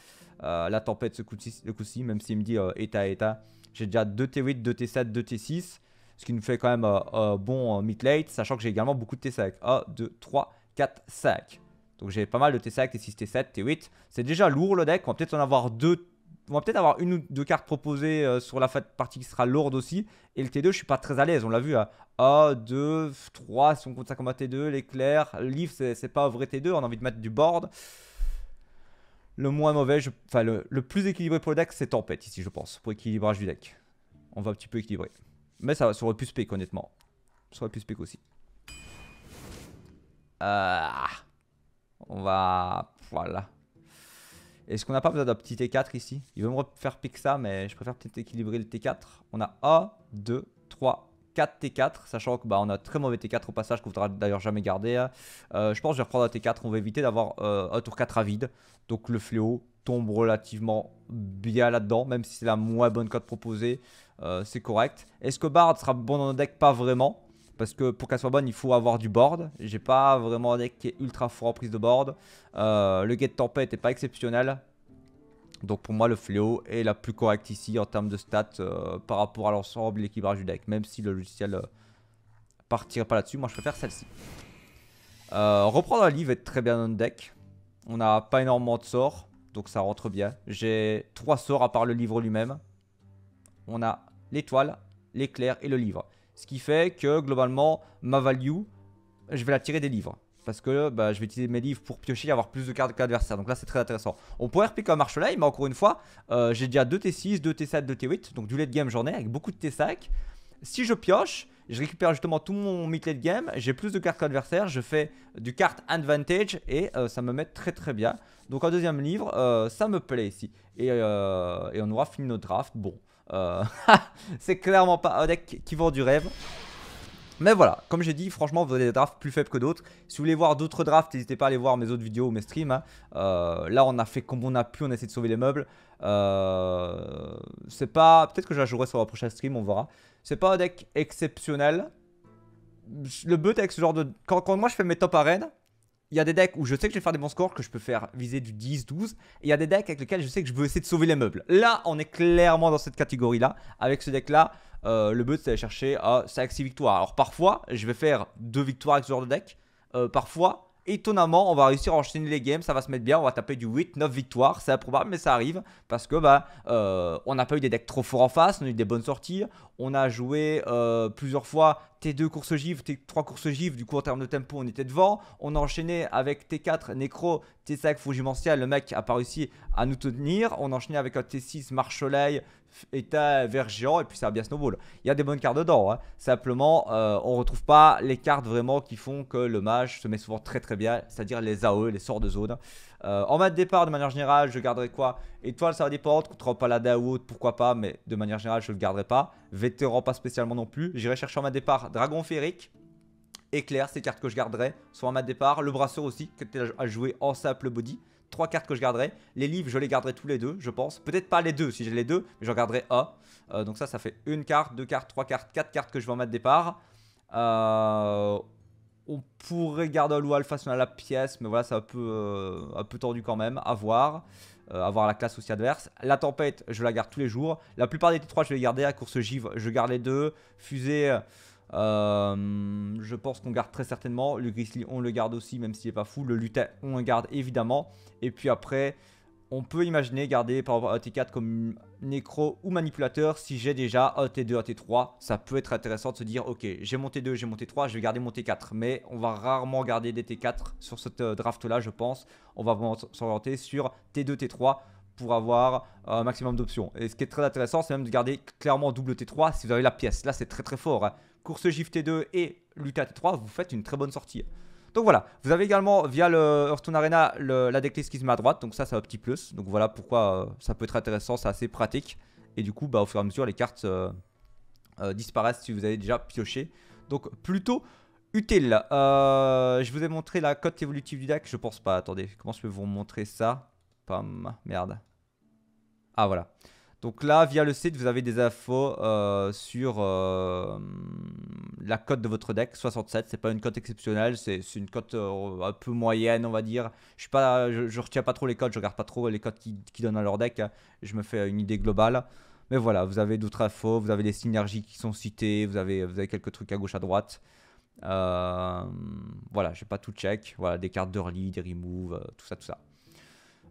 euh, la tempête ce coup-ci, même s'il me dit euh, état, état. J'ai déjà 2 T8, 2 T7, 2 T6. Ce qui nous fait quand même euh, bon mid-late, sachant que j'ai également beaucoup de T5. 1, 2, 3, 4, 5. Donc j'ai pas mal de T5, T6, T7, T8. C'est déjà lourd le deck. On va peut-être en avoir 2 on va peut-être avoir une ou deux cartes proposées euh, sur la partie qui sera lourde aussi. Et le T2, je suis pas très à l'aise. On l'a vu à 1, 2, 3, si on compte ça comme un T2, l'éclair. Leaf, c'est pas un vrai T2, on a envie de mettre du board. Le moins mauvais, enfin le, plus équilibré pour le deck, c'est Tempête ici, je pense, pour équilibrage du deck. On va un petit peu équilibrer. Mais ça, ça aurait pu spec, honnêtement. Ça aurait pu spec aussi. Ah. On va... Voilà. Est-ce qu'on n'a pas besoin d'un petit T4 ici? Il veut me faire pique ça, mais je préfère peut-être équilibrer le T4. On a 1, 2, 3, 4 T4, sachant que bah, on a très mauvais T4 au passage qu'on voudra d'ailleurs jamais garder. Hein. Euh, je pense que je vais reprendre un T4, on va éviter d'avoir euh, un tour 4 à vide. Donc le fléau tombe relativement bien là-dedans, même si c'est la moins bonne cote proposée, euh, c'est correct. Est-ce que Bard sera bon dans le deck? Pas vraiment. Parce que pour qu'elle soit bonne, il faut avoir du board. J'ai pas vraiment un deck qui est ultra fort en prise de board. Euh, le get tempête n'est pas exceptionnel. Donc pour moi, le fléau est la plus correcte ici en termes de stats euh, par rapport à l'ensemble et l'équilibrage du deck. Même si le logiciel partirait pas là-dessus, moi je préfère celle-ci. reprendre un livre est très bien dans le deck. On n'a pas énormément de sorts, donc ça rentre bien. J'ai trois sorts à part le livre lui-même. On a l'étoile, l'éclair et le livre. Ce qui fait que globalement, ma value, je vais la tirer des livres. Parce que bah, je vais utiliser mes livres pour piocher et avoir plus de cartes que l'adversaire. Donc là, c'est très intéressant. On pourrait repiquer un marche-soleil, mais encore une fois, euh, j'ai déjà 2 T6, 2 T7, 2 T8. Donc du late game, j'en ai avec beaucoup de T5. Si je pioche, je récupère justement tout mon mid late game. J'ai plus de cartes que l'adversaire. Je fais du carte advantage et euh, ça me met très très bien. Donc un deuxième livre, euh, ça me plaît ici. Et, et on aura fini notre draft. Bon. c'est clairement pas un deck qui vend du rêve. Mais voilà, comme j'ai dit, franchement, vous avez des drafts plus faibles que d'autres. Si vous voulez voir d'autres drafts, n'hésitez pas à aller voir mes autres vidéos mes streams. Hein. Euh, là, on a fait comme on a pu, on a essayé de sauver les meubles. Euh, c'est pas. Peut-être que je la jouerai sur la prochaine stream, on verra. C'est pas un deck exceptionnel. Le but avec ce genre de. Quand, quand moi je fais mes top arènes, il y a des decks où je sais que je vais faire des bons scores, que je peux faire viser du 10, 12. Et il y a des decks avec lesquels je sais que je veux essayer de sauver les meubles. Là, on est clairement dans cette catégorie-là. Avec ce deck-là, euh, le but c'est d'aller chercher à 5-6 victoires. Alors parfois, je vais faire 2 victoires avec ce genre de deck. Euh, parfois, étonnamment, on va réussir à enchaîner les games, ça va se mettre bien, on va taper du 8, 9 victoires, c'est improbable, mais ça arrive, parce que bah, euh, on n'a pas eu des decks trop forts en face, on a eu des bonnes sorties, on a joué plusieurs fois T2 courses givre, T3 courses givre, du coup en termes de tempo on était devant, on a enchaîné avec T4 Necro, T5 Fugimentia, le mec a pas réussi à nous tenir, on a enchaîné avec un T6 Marche Soleil, état vert géant et puis ça a bien snowball. Il y a des bonnes cartes dedans. Hein. Simplement, euh, on retrouve pas les cartes vraiment qui font que le mage se met souvent très très bien, c'est-à-dire les AOE, les sorts de zone. Euh, en de départ, de manière générale, je garderai quoi? Étoile, ça va dépendre. Contre Paladin ou autre, pourquoi pas, mais de manière générale, je le garderai pas. Vétéran, pas spécialement non plus. J'irai chercher en de départ Dragon Féerique. Éclair, c'est cartes que je garderai. Soit en de départ. Le brasseur aussi, qui était à jouer en simple body trois cartes que je garderai. Les livres, je les garderai tous les deux, je pense. Peut-être pas les deux si j'ai les deux, mais j'en garderai un. Euh, donc ça, ça fait une carte, deux cartes, trois cartes, quatre cartes que je vais en mettre départ. Euh, on pourrait garder un alpha si on la pièce, mais voilà, c'est un peu, euh, un peu tendu quand même. À voir. avoir la classe aussi adverse. La tempête, je la garde tous les jours. La plupart des T3, je vais les garder. À course givre, je garde les deux. Fusée, euh, je pense qu'on garde très certainement. Le Grizzly, on le garde aussi, même s'il n'est pas fou. Le lutin, on le garde évidemment. Et puis après, on peut imaginer garder par exemple un T4 comme nécro ou manipulateur si j'ai déjà un T2, un T3. Ça peut être intéressant de se dire, ok, j'ai mon T2, j'ai mon T3, je vais garder mon T4. Mais on va rarement garder des T4 sur cette euh, draft-là, je pense. On va s'orienter sur T2, T3 pour avoir un maximum d'options. Et ce qui est très intéressant, c'est même de garder clairement double T3 si vous avez la pièce. Là, c'est très très fort. Hein course GIF T2 et Luta T3, vous faites une très bonne sortie. Donc voilà, vous avez également via le Hearthstone Arena la decklist qui se met à droite, donc ça c'est un petit plus. Donc voilà pourquoi euh, ça peut être intéressant, c'est assez pratique. Et du coup, bah, au fur et à mesure, les cartes euh, euh, disparaissent si vous avez déjà pioché. Donc plutôt utile. je vous ai montré la cote évolutive du deck, je pense pas. Attendez, comment je peux vous montrer ça? Pam, merde. Ah voilà. Donc là, via le site, vous avez des infos euh, sur euh, la cote de votre deck, 67. C'est pas une cote exceptionnelle, c'est une cote euh, un peu moyenne, on va dire. Je ne je, retiens pas trop les cotes, je regarde pas trop les cotes qui, donnent à leur deck. Hein. Je me fais une idée globale. Mais voilà, vous avez d'autres infos, vous avez des synergies qui sont citées, vous avez, vous avez quelques trucs à gauche, à droite. voilà, je vais pas tout check. Voilà, des cartes d'early, des removes, tout ça, tout ça.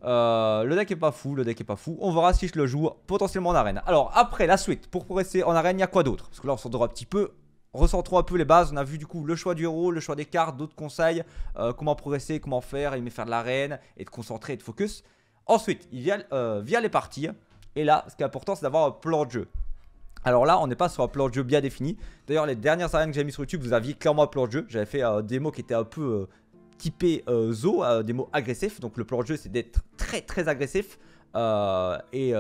Euh, le deck est pas fou, le deck est pas fou. On verra si je le joue potentiellement en arène. Alors après la suite, pour progresser en arène, il y a quoi d'autre? Parce que là on s'endort un petit peu. Recentrons un peu les bases. On a vu du coup le choix du héros, le choix des cartes, d'autres conseils, euh, comment progresser, comment faire, aimer faire de l'arène et de concentrer et de focus. Ensuite, il via, euh, via les parties. Et là, ce qui est important, c'est d'avoir un plan de jeu. Alors là, on n'est pas sur un plan de jeu bien défini. D'ailleurs, les dernières arènes que j'ai mis sur YouTube, vous aviez clairement un plan de jeu. J'avais fait un démo qui était un peu euh, Zo, euh, des mots agressifs. Donc le plan de jeu, c'est d'être très agressif. Euh, et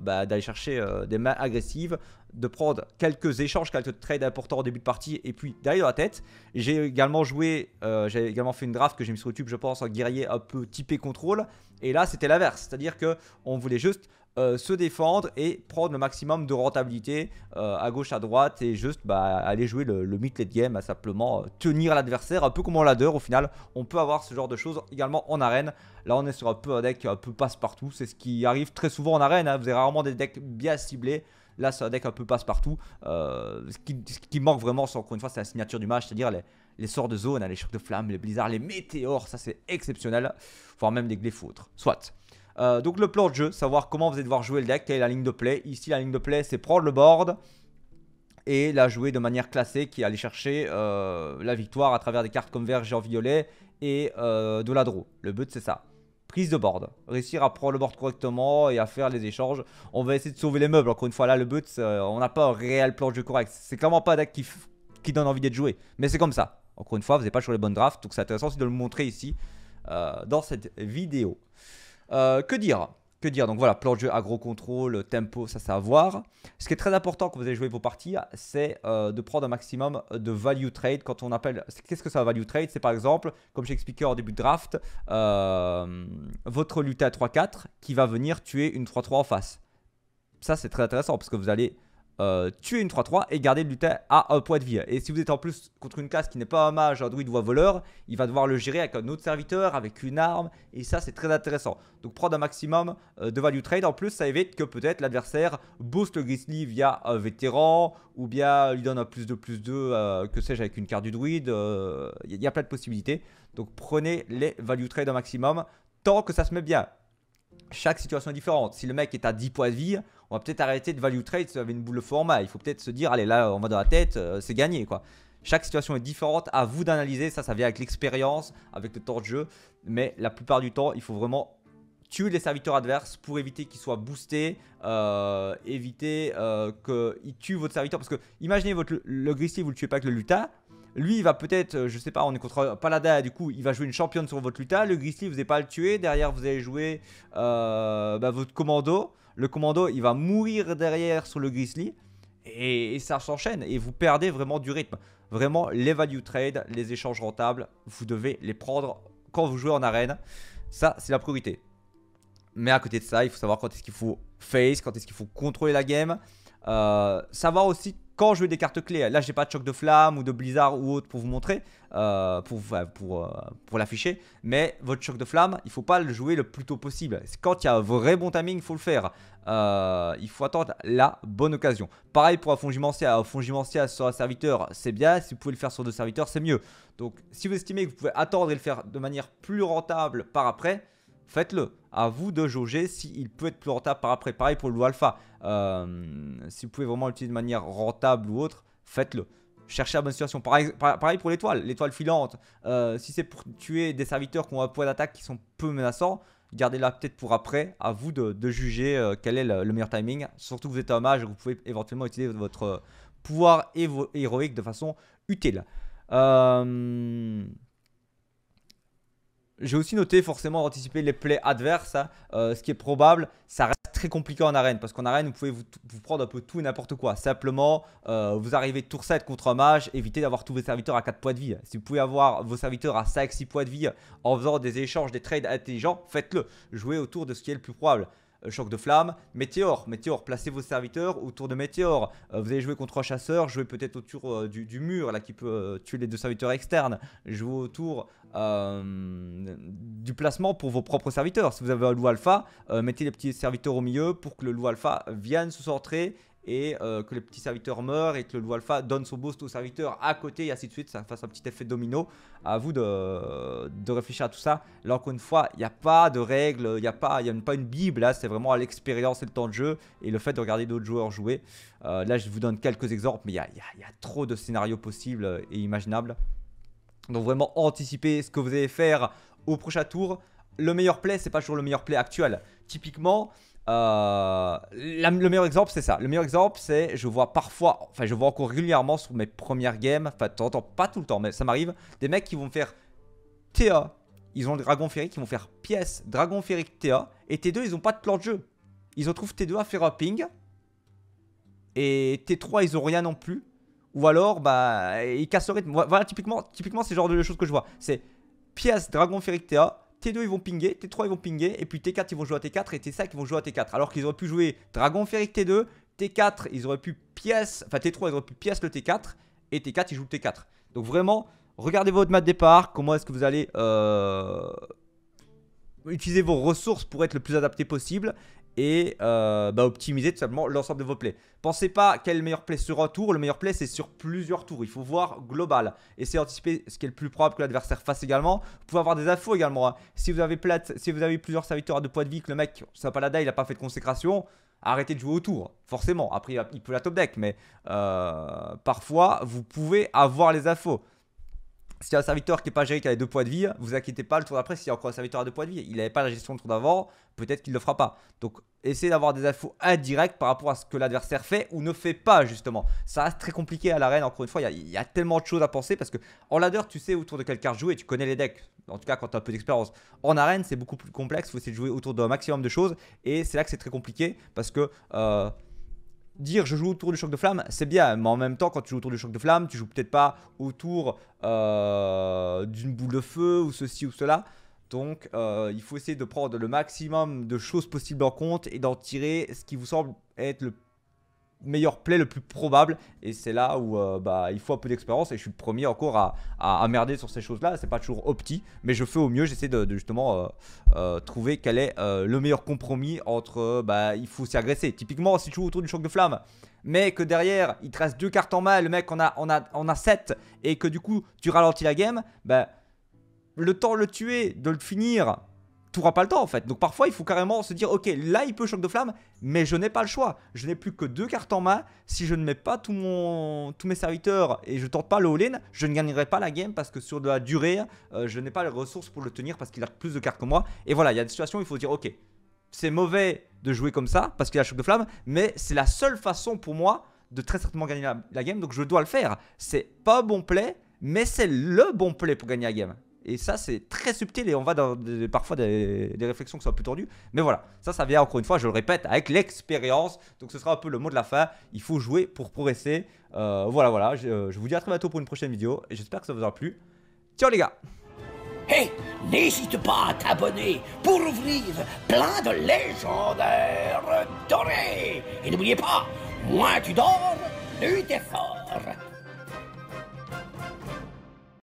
bah, d'aller chercher des mains agressives, de prendre quelques échanges, quelques trades importants au début de partie et puis derrière la tête. J'ai également joué, j'ai également fait une draft que j'ai mis sur YouTube, je pense, en guerrier un peu typé contrôle. Et là, c'était l'inverse, c'est-à-dire que on voulait juste euh, se défendre et prendre le maximum de rentabilité euh, à gauche, à droite et juste bah, aller jouer le, le mid late game, à simplement euh, tenir l'adversaire, un peu comme en ladder au final. On peut avoir ce genre de choses également en arène. Là, on est sur un peu un deck un peu passe-partout. C'est ce qui arrive très souvent en arène. Hein. Vous avez rarement des decks bien ciblés. Là, c'est un deck un peu passe-partout. ce, qui, manque vraiment, encore une fois, c'est la signature du match, c'est-à-dire les, les, sorts de zone, hein, les chocs de flammes, les blizzards, les météores. Ça, c'est exceptionnel. Voire même des glyphes Soit. Euh, donc le plan de jeu, savoir comment vous allez devoir jouer le deck, quelle est la ligne de play. Ici la ligne de play c'est prendre le board et la jouer de manière classée qui est aller chercher euh, la victoire à travers des cartes comme vert, géant, violet et euh, de la draw. Le but c'est ça. Prise de board, réussir à prendre le board correctement et à faire les échanges. On va essayer de sauver les meubles. Encore une fois, là, le but, on n'a pas un réel plan de jeu correct. C'est clairement pas un deck qui, donne envie d'être joué. Mais c'est comme ça. Encore une fois, vous n'avez pas sur les bonnes drafts. Donc c'est intéressant aussi de le montrer ici dans cette vidéo. Euh, que dire? Que dire? Donc voilà, plan de jeu, agro contrôle, tempo, ça c'est à voir. Ce qui est très important quand vous allez jouer vos parties, c'est euh, de prendre un maximum de value trade. Quand on appelle, qu'est-ce que ça value trade? C'est par exemple, comme j'ai expliqué en début de draft, euh, votre lutte à 3-4 qui va venir tuer une 3-3 en face. Ça c'est très intéressant parce que vous allez euh, tuer une 3-3 et garder le lutin à un point de vie. Et si vous êtes en plus contre une classe qui n'est pas un mage, un druide ou un voleur, il va devoir le gérer avec un autre serviteur, avec une arme, et ça c'est très intéressant. Donc prendre un maximum euh, de value trade, en plus ça évite que peut-être l'adversaire booste le grizzly via un vétéran, ou bien lui donne un plus de plus 2, euh, que sais-je, avec une carte du druide, il y a plein de possibilités. Donc prenez les value trade un maximum, tant que ça se met bien. Chaque situation est différente. Si le mec est à 10 points de vie, on va peut-être arrêter de value trade avec une boule de format. Il faut peut-être se dire, allez là, on va dans la tête, euh, c'est gagné quoi. Chaque situation est différente, à vous d'analyser, ça, ça vient avec l'expérience, avec le temps de jeu. Mais la plupart du temps, il faut vraiment tuer les serviteurs adverses pour éviter qu'ils soient boostés, euh, éviter euh, qu'ils tuent votre serviteur. Parce que imaginez votre, le Grizzly, vous le tuez pas avec le Luta. Lui, il va peut-être, je sais pas, on est contre Paladin, du coup, il va jouer une championne sur votre Luta. Le Grizzly, vous n'allez pas le tuer. Derrière, vous allez jouer bah, votre commando le commando il va mourir derrière sur le grizzly et, ça s'enchaîne et vous perdez vraiment du rythme. Vraiment les value trade, les échanges rentables, vous devez les prendre quand vous jouez en arène. Ça c'est la priorité. Mais à côté de ça, il faut savoir quand est-ce qu'il faut face, quand est-ce qu'il faut contrôler la game. Euh, savoir aussi quand je veux des cartes clés, là j'ai pas de choc de flamme ou de blizzard ou autre pour vous montrer, euh, euh, pour l'afficher, mais votre choc de flamme, il faut pas le jouer le plus tôt possible. Quand il y a un vrai bon timing, il faut le faire. Euh, il faut attendre la bonne occasion. Pareil pour un fongimentia, un fongimentia sur un serviteur, c'est bien. Si vous pouvez le faire sur deux serviteurs, c'est mieux. Donc si vous estimez que vous pouvez attendre et le faire de manière plus rentable par après, faites-le. À vous de jauger s'il peut être plus rentable par après. Pareil pour le alpha. Euh, si vous pouvez vraiment l'utiliser de manière rentable ou autre, faites-le. Cherchez la bonne situation. Pareil, pareil pour l'étoile, l'étoile filante. Euh, si c'est pour tuer des serviteurs qui ont un poids d'attaque qui sont peu menaçants, gardez-la peut-être pour après. À vous de, juger euh, quel est le, meilleur timing. Surtout que vous êtes un mage, vous pouvez éventuellement utiliser votre pouvoir héroïque de façon utile. Euh, j'ai aussi noté forcément anticiper les plays adverses, hein. euh, ce qui est probable. Ça reste très compliqué en arène parce qu'en arène vous pouvez vous, prendre un peu tout et n'importe quoi. Simplement, euh, vous arrivez tour 7 contre un mage, évitez d'avoir tous vos serviteurs à 4 points de vie. Si vous pouvez avoir vos serviteurs à 5-6 points de vie en faisant des échanges, des trades intelligents, faites-le. Jouez autour de ce qui est le plus probable. Euh, choc de flamme, météore, météore, placez vos serviteurs autour de météore. Euh, vous allez jouer contre un chasseur, jouez peut-être autour euh, du, mur là qui peut tuer les deux serviteurs externes. Jouez autour du placement pour vos propres serviteurs. Si vous avez un loup alpha, mettez les petits serviteurs au milieu pour que le loup alpha vienne se centrer et euh, que les petits serviteurs meurent et que le alpha donne son boost au serviteur à côté et ainsi de suite, ça fasse un petit effet domino. À vous de, de réfléchir à tout ça. Là encore une fois, il n'y a pas de règles, il n'y a, pas, y a pas une bible, là c'est vraiment à l'expérience et le temps de jeu et le fait de regarder d'autres joueurs jouer. Euh, là je vous donne quelques exemples, mais il y a, y a, trop de scénarios possibles et imaginables. Donc vraiment anticiper ce que vous allez faire au prochain tour. Le meilleur play, c'est pas toujours le meilleur play actuel. Typiquement, euh, le meilleur exemple, c'est ça. Le meilleur exemple, c'est je vois parfois, enfin, je vois encore régulièrement sur mes premières games, enfin, de pas tout le temps, mais ça m'arrive, des mecs qui vont faire TA, ils ont le dragon férique, qui vont faire pièce, dragon férique TA, et T2, ils ont pas de plan de jeu. Ils retrouvent T2 à faire un ping, et T3, ils ont rien non plus. Ou alors, bah, ils cassent le rythme. Voilà, typiquement, typiquement c'est le genre de choses que je vois. C'est pièce, dragon férique TA, T2 ils vont pinguer, T3 ils vont pinguer, et puis T4 ils vont jouer à T4 et T5 ils vont jouer à T4. Alors qu'ils auraient pu jouer Dragon Férique T2, T4 ils auraient pu pièce, enfin T3 ils auraient pu pièce le T4, et T4 ils jouent le T4. Donc vraiment, regardez votre mat de départ, comment est-ce que vous allez euh, utiliser vos ressources pour être le plus adapté possible et euh, bah, optimiser tout simplement l'ensemble de vos plays. Pensez pas quel est le meilleur play sur un tour, le meilleur play c'est sur plusieurs tours, il faut voir global. Essayez d'anticiper ce qui est le plus probable que l'adversaire fasse également. Vous pouvez avoir des infos également. Hein. Si, vous avez plate, si vous avez plusieurs serviteurs à deux points de vie, que le mec, ça pas la il a pas fait de consécration, arrêtez de jouer au tour. Forcément, après il peut la top deck, mais euh, parfois vous pouvez avoir les infos. S'il y a un serviteur qui n'est pas géré, qui a deux points de vie, vous inquiétez pas, le tour d'après, s'il y a encore un serviteur à deux points de vie, il n'avait pas la gestion de tour d'avant, peut-être qu'il ne le fera pas. Donc essayez d'avoir des infos indirectes par rapport à ce que l'adversaire fait ou ne fait pas, justement. Ça reste très compliqué à l'arène, encore une fois, il y, a, tellement de choses à penser parce que en ladder, tu sais autour de quelle carte jouer, tu connais les decks, en tout cas quand tu as un peu d'expérience. En arène, c'est beaucoup plus complexe, il faut essayer de jouer autour d'un maximum de choses et c'est là que c'est très compliqué parce que. Euh, dire je joue autour du choc de flamme, c'est bien, mais en même temps, quand tu joues autour du choc de flamme, tu joues peut-être pas autour euh, d'une boule de feu ou ceci ou cela. Donc, euh, il faut essayer de prendre le maximum de choses possibles en compte et d'en tirer ce qui vous semble être le meilleur play le plus probable. Et c'est là où euh, bah, il faut un peu d'expérience et je suis le premier encore à, à, merder sur ces choses là c'est pas toujours opti mais je fais au mieux. J'essaie de, justement euh, trouver quel est le meilleur compromis entre bah, il faut s'y agresser. Typiquement si tu joues autour du choc de flamme mais que derrière il te reste deux cartes en main le mec on a, on a, on a 7 et que du coup tu ralentis la game bah, le temps de le tuer de le finir tu pas le temps en fait. Donc parfois il faut carrément se dire ok là il peut choc de flamme mais je n'ai pas le choix. Je n'ai plus que deux cartes en main. Si je ne mets pas mon, tous mes serviteurs et je tente pas le all-in, je ne gagnerai pas la game parce que sur de la durée euh, je n'ai pas les ressources pour le tenir parce qu'il a plus de cartes que moi. Et voilà il y a des situations où il faut dire ok c'est mauvais de jouer comme ça parce qu'il a choc de flamme mais c'est la seule façon pour moi de très certainement gagner la, la game donc je dois le faire. C'est pas bon play mais c'est le bon play pour gagner la game. Et ça, c'est très subtil et on va dans parfois des, réflexions qui sont un peu tordues. Mais voilà, ça, ça vient encore une fois, je le répète, avec l'expérience. Donc ce sera un peu le mot de la fin. Il faut jouer pour progresser. Euh, voilà, voilà. Je, je, vous dis à très bientôt pour une prochaine vidéo et j'espère que ça vous aura plu. Ciao les gars Hey, n'hésite pas à t'abonner pour ouvrir plein de légendaires dorés. Et n'oubliez pas, moins tu dors, plus t'es fort.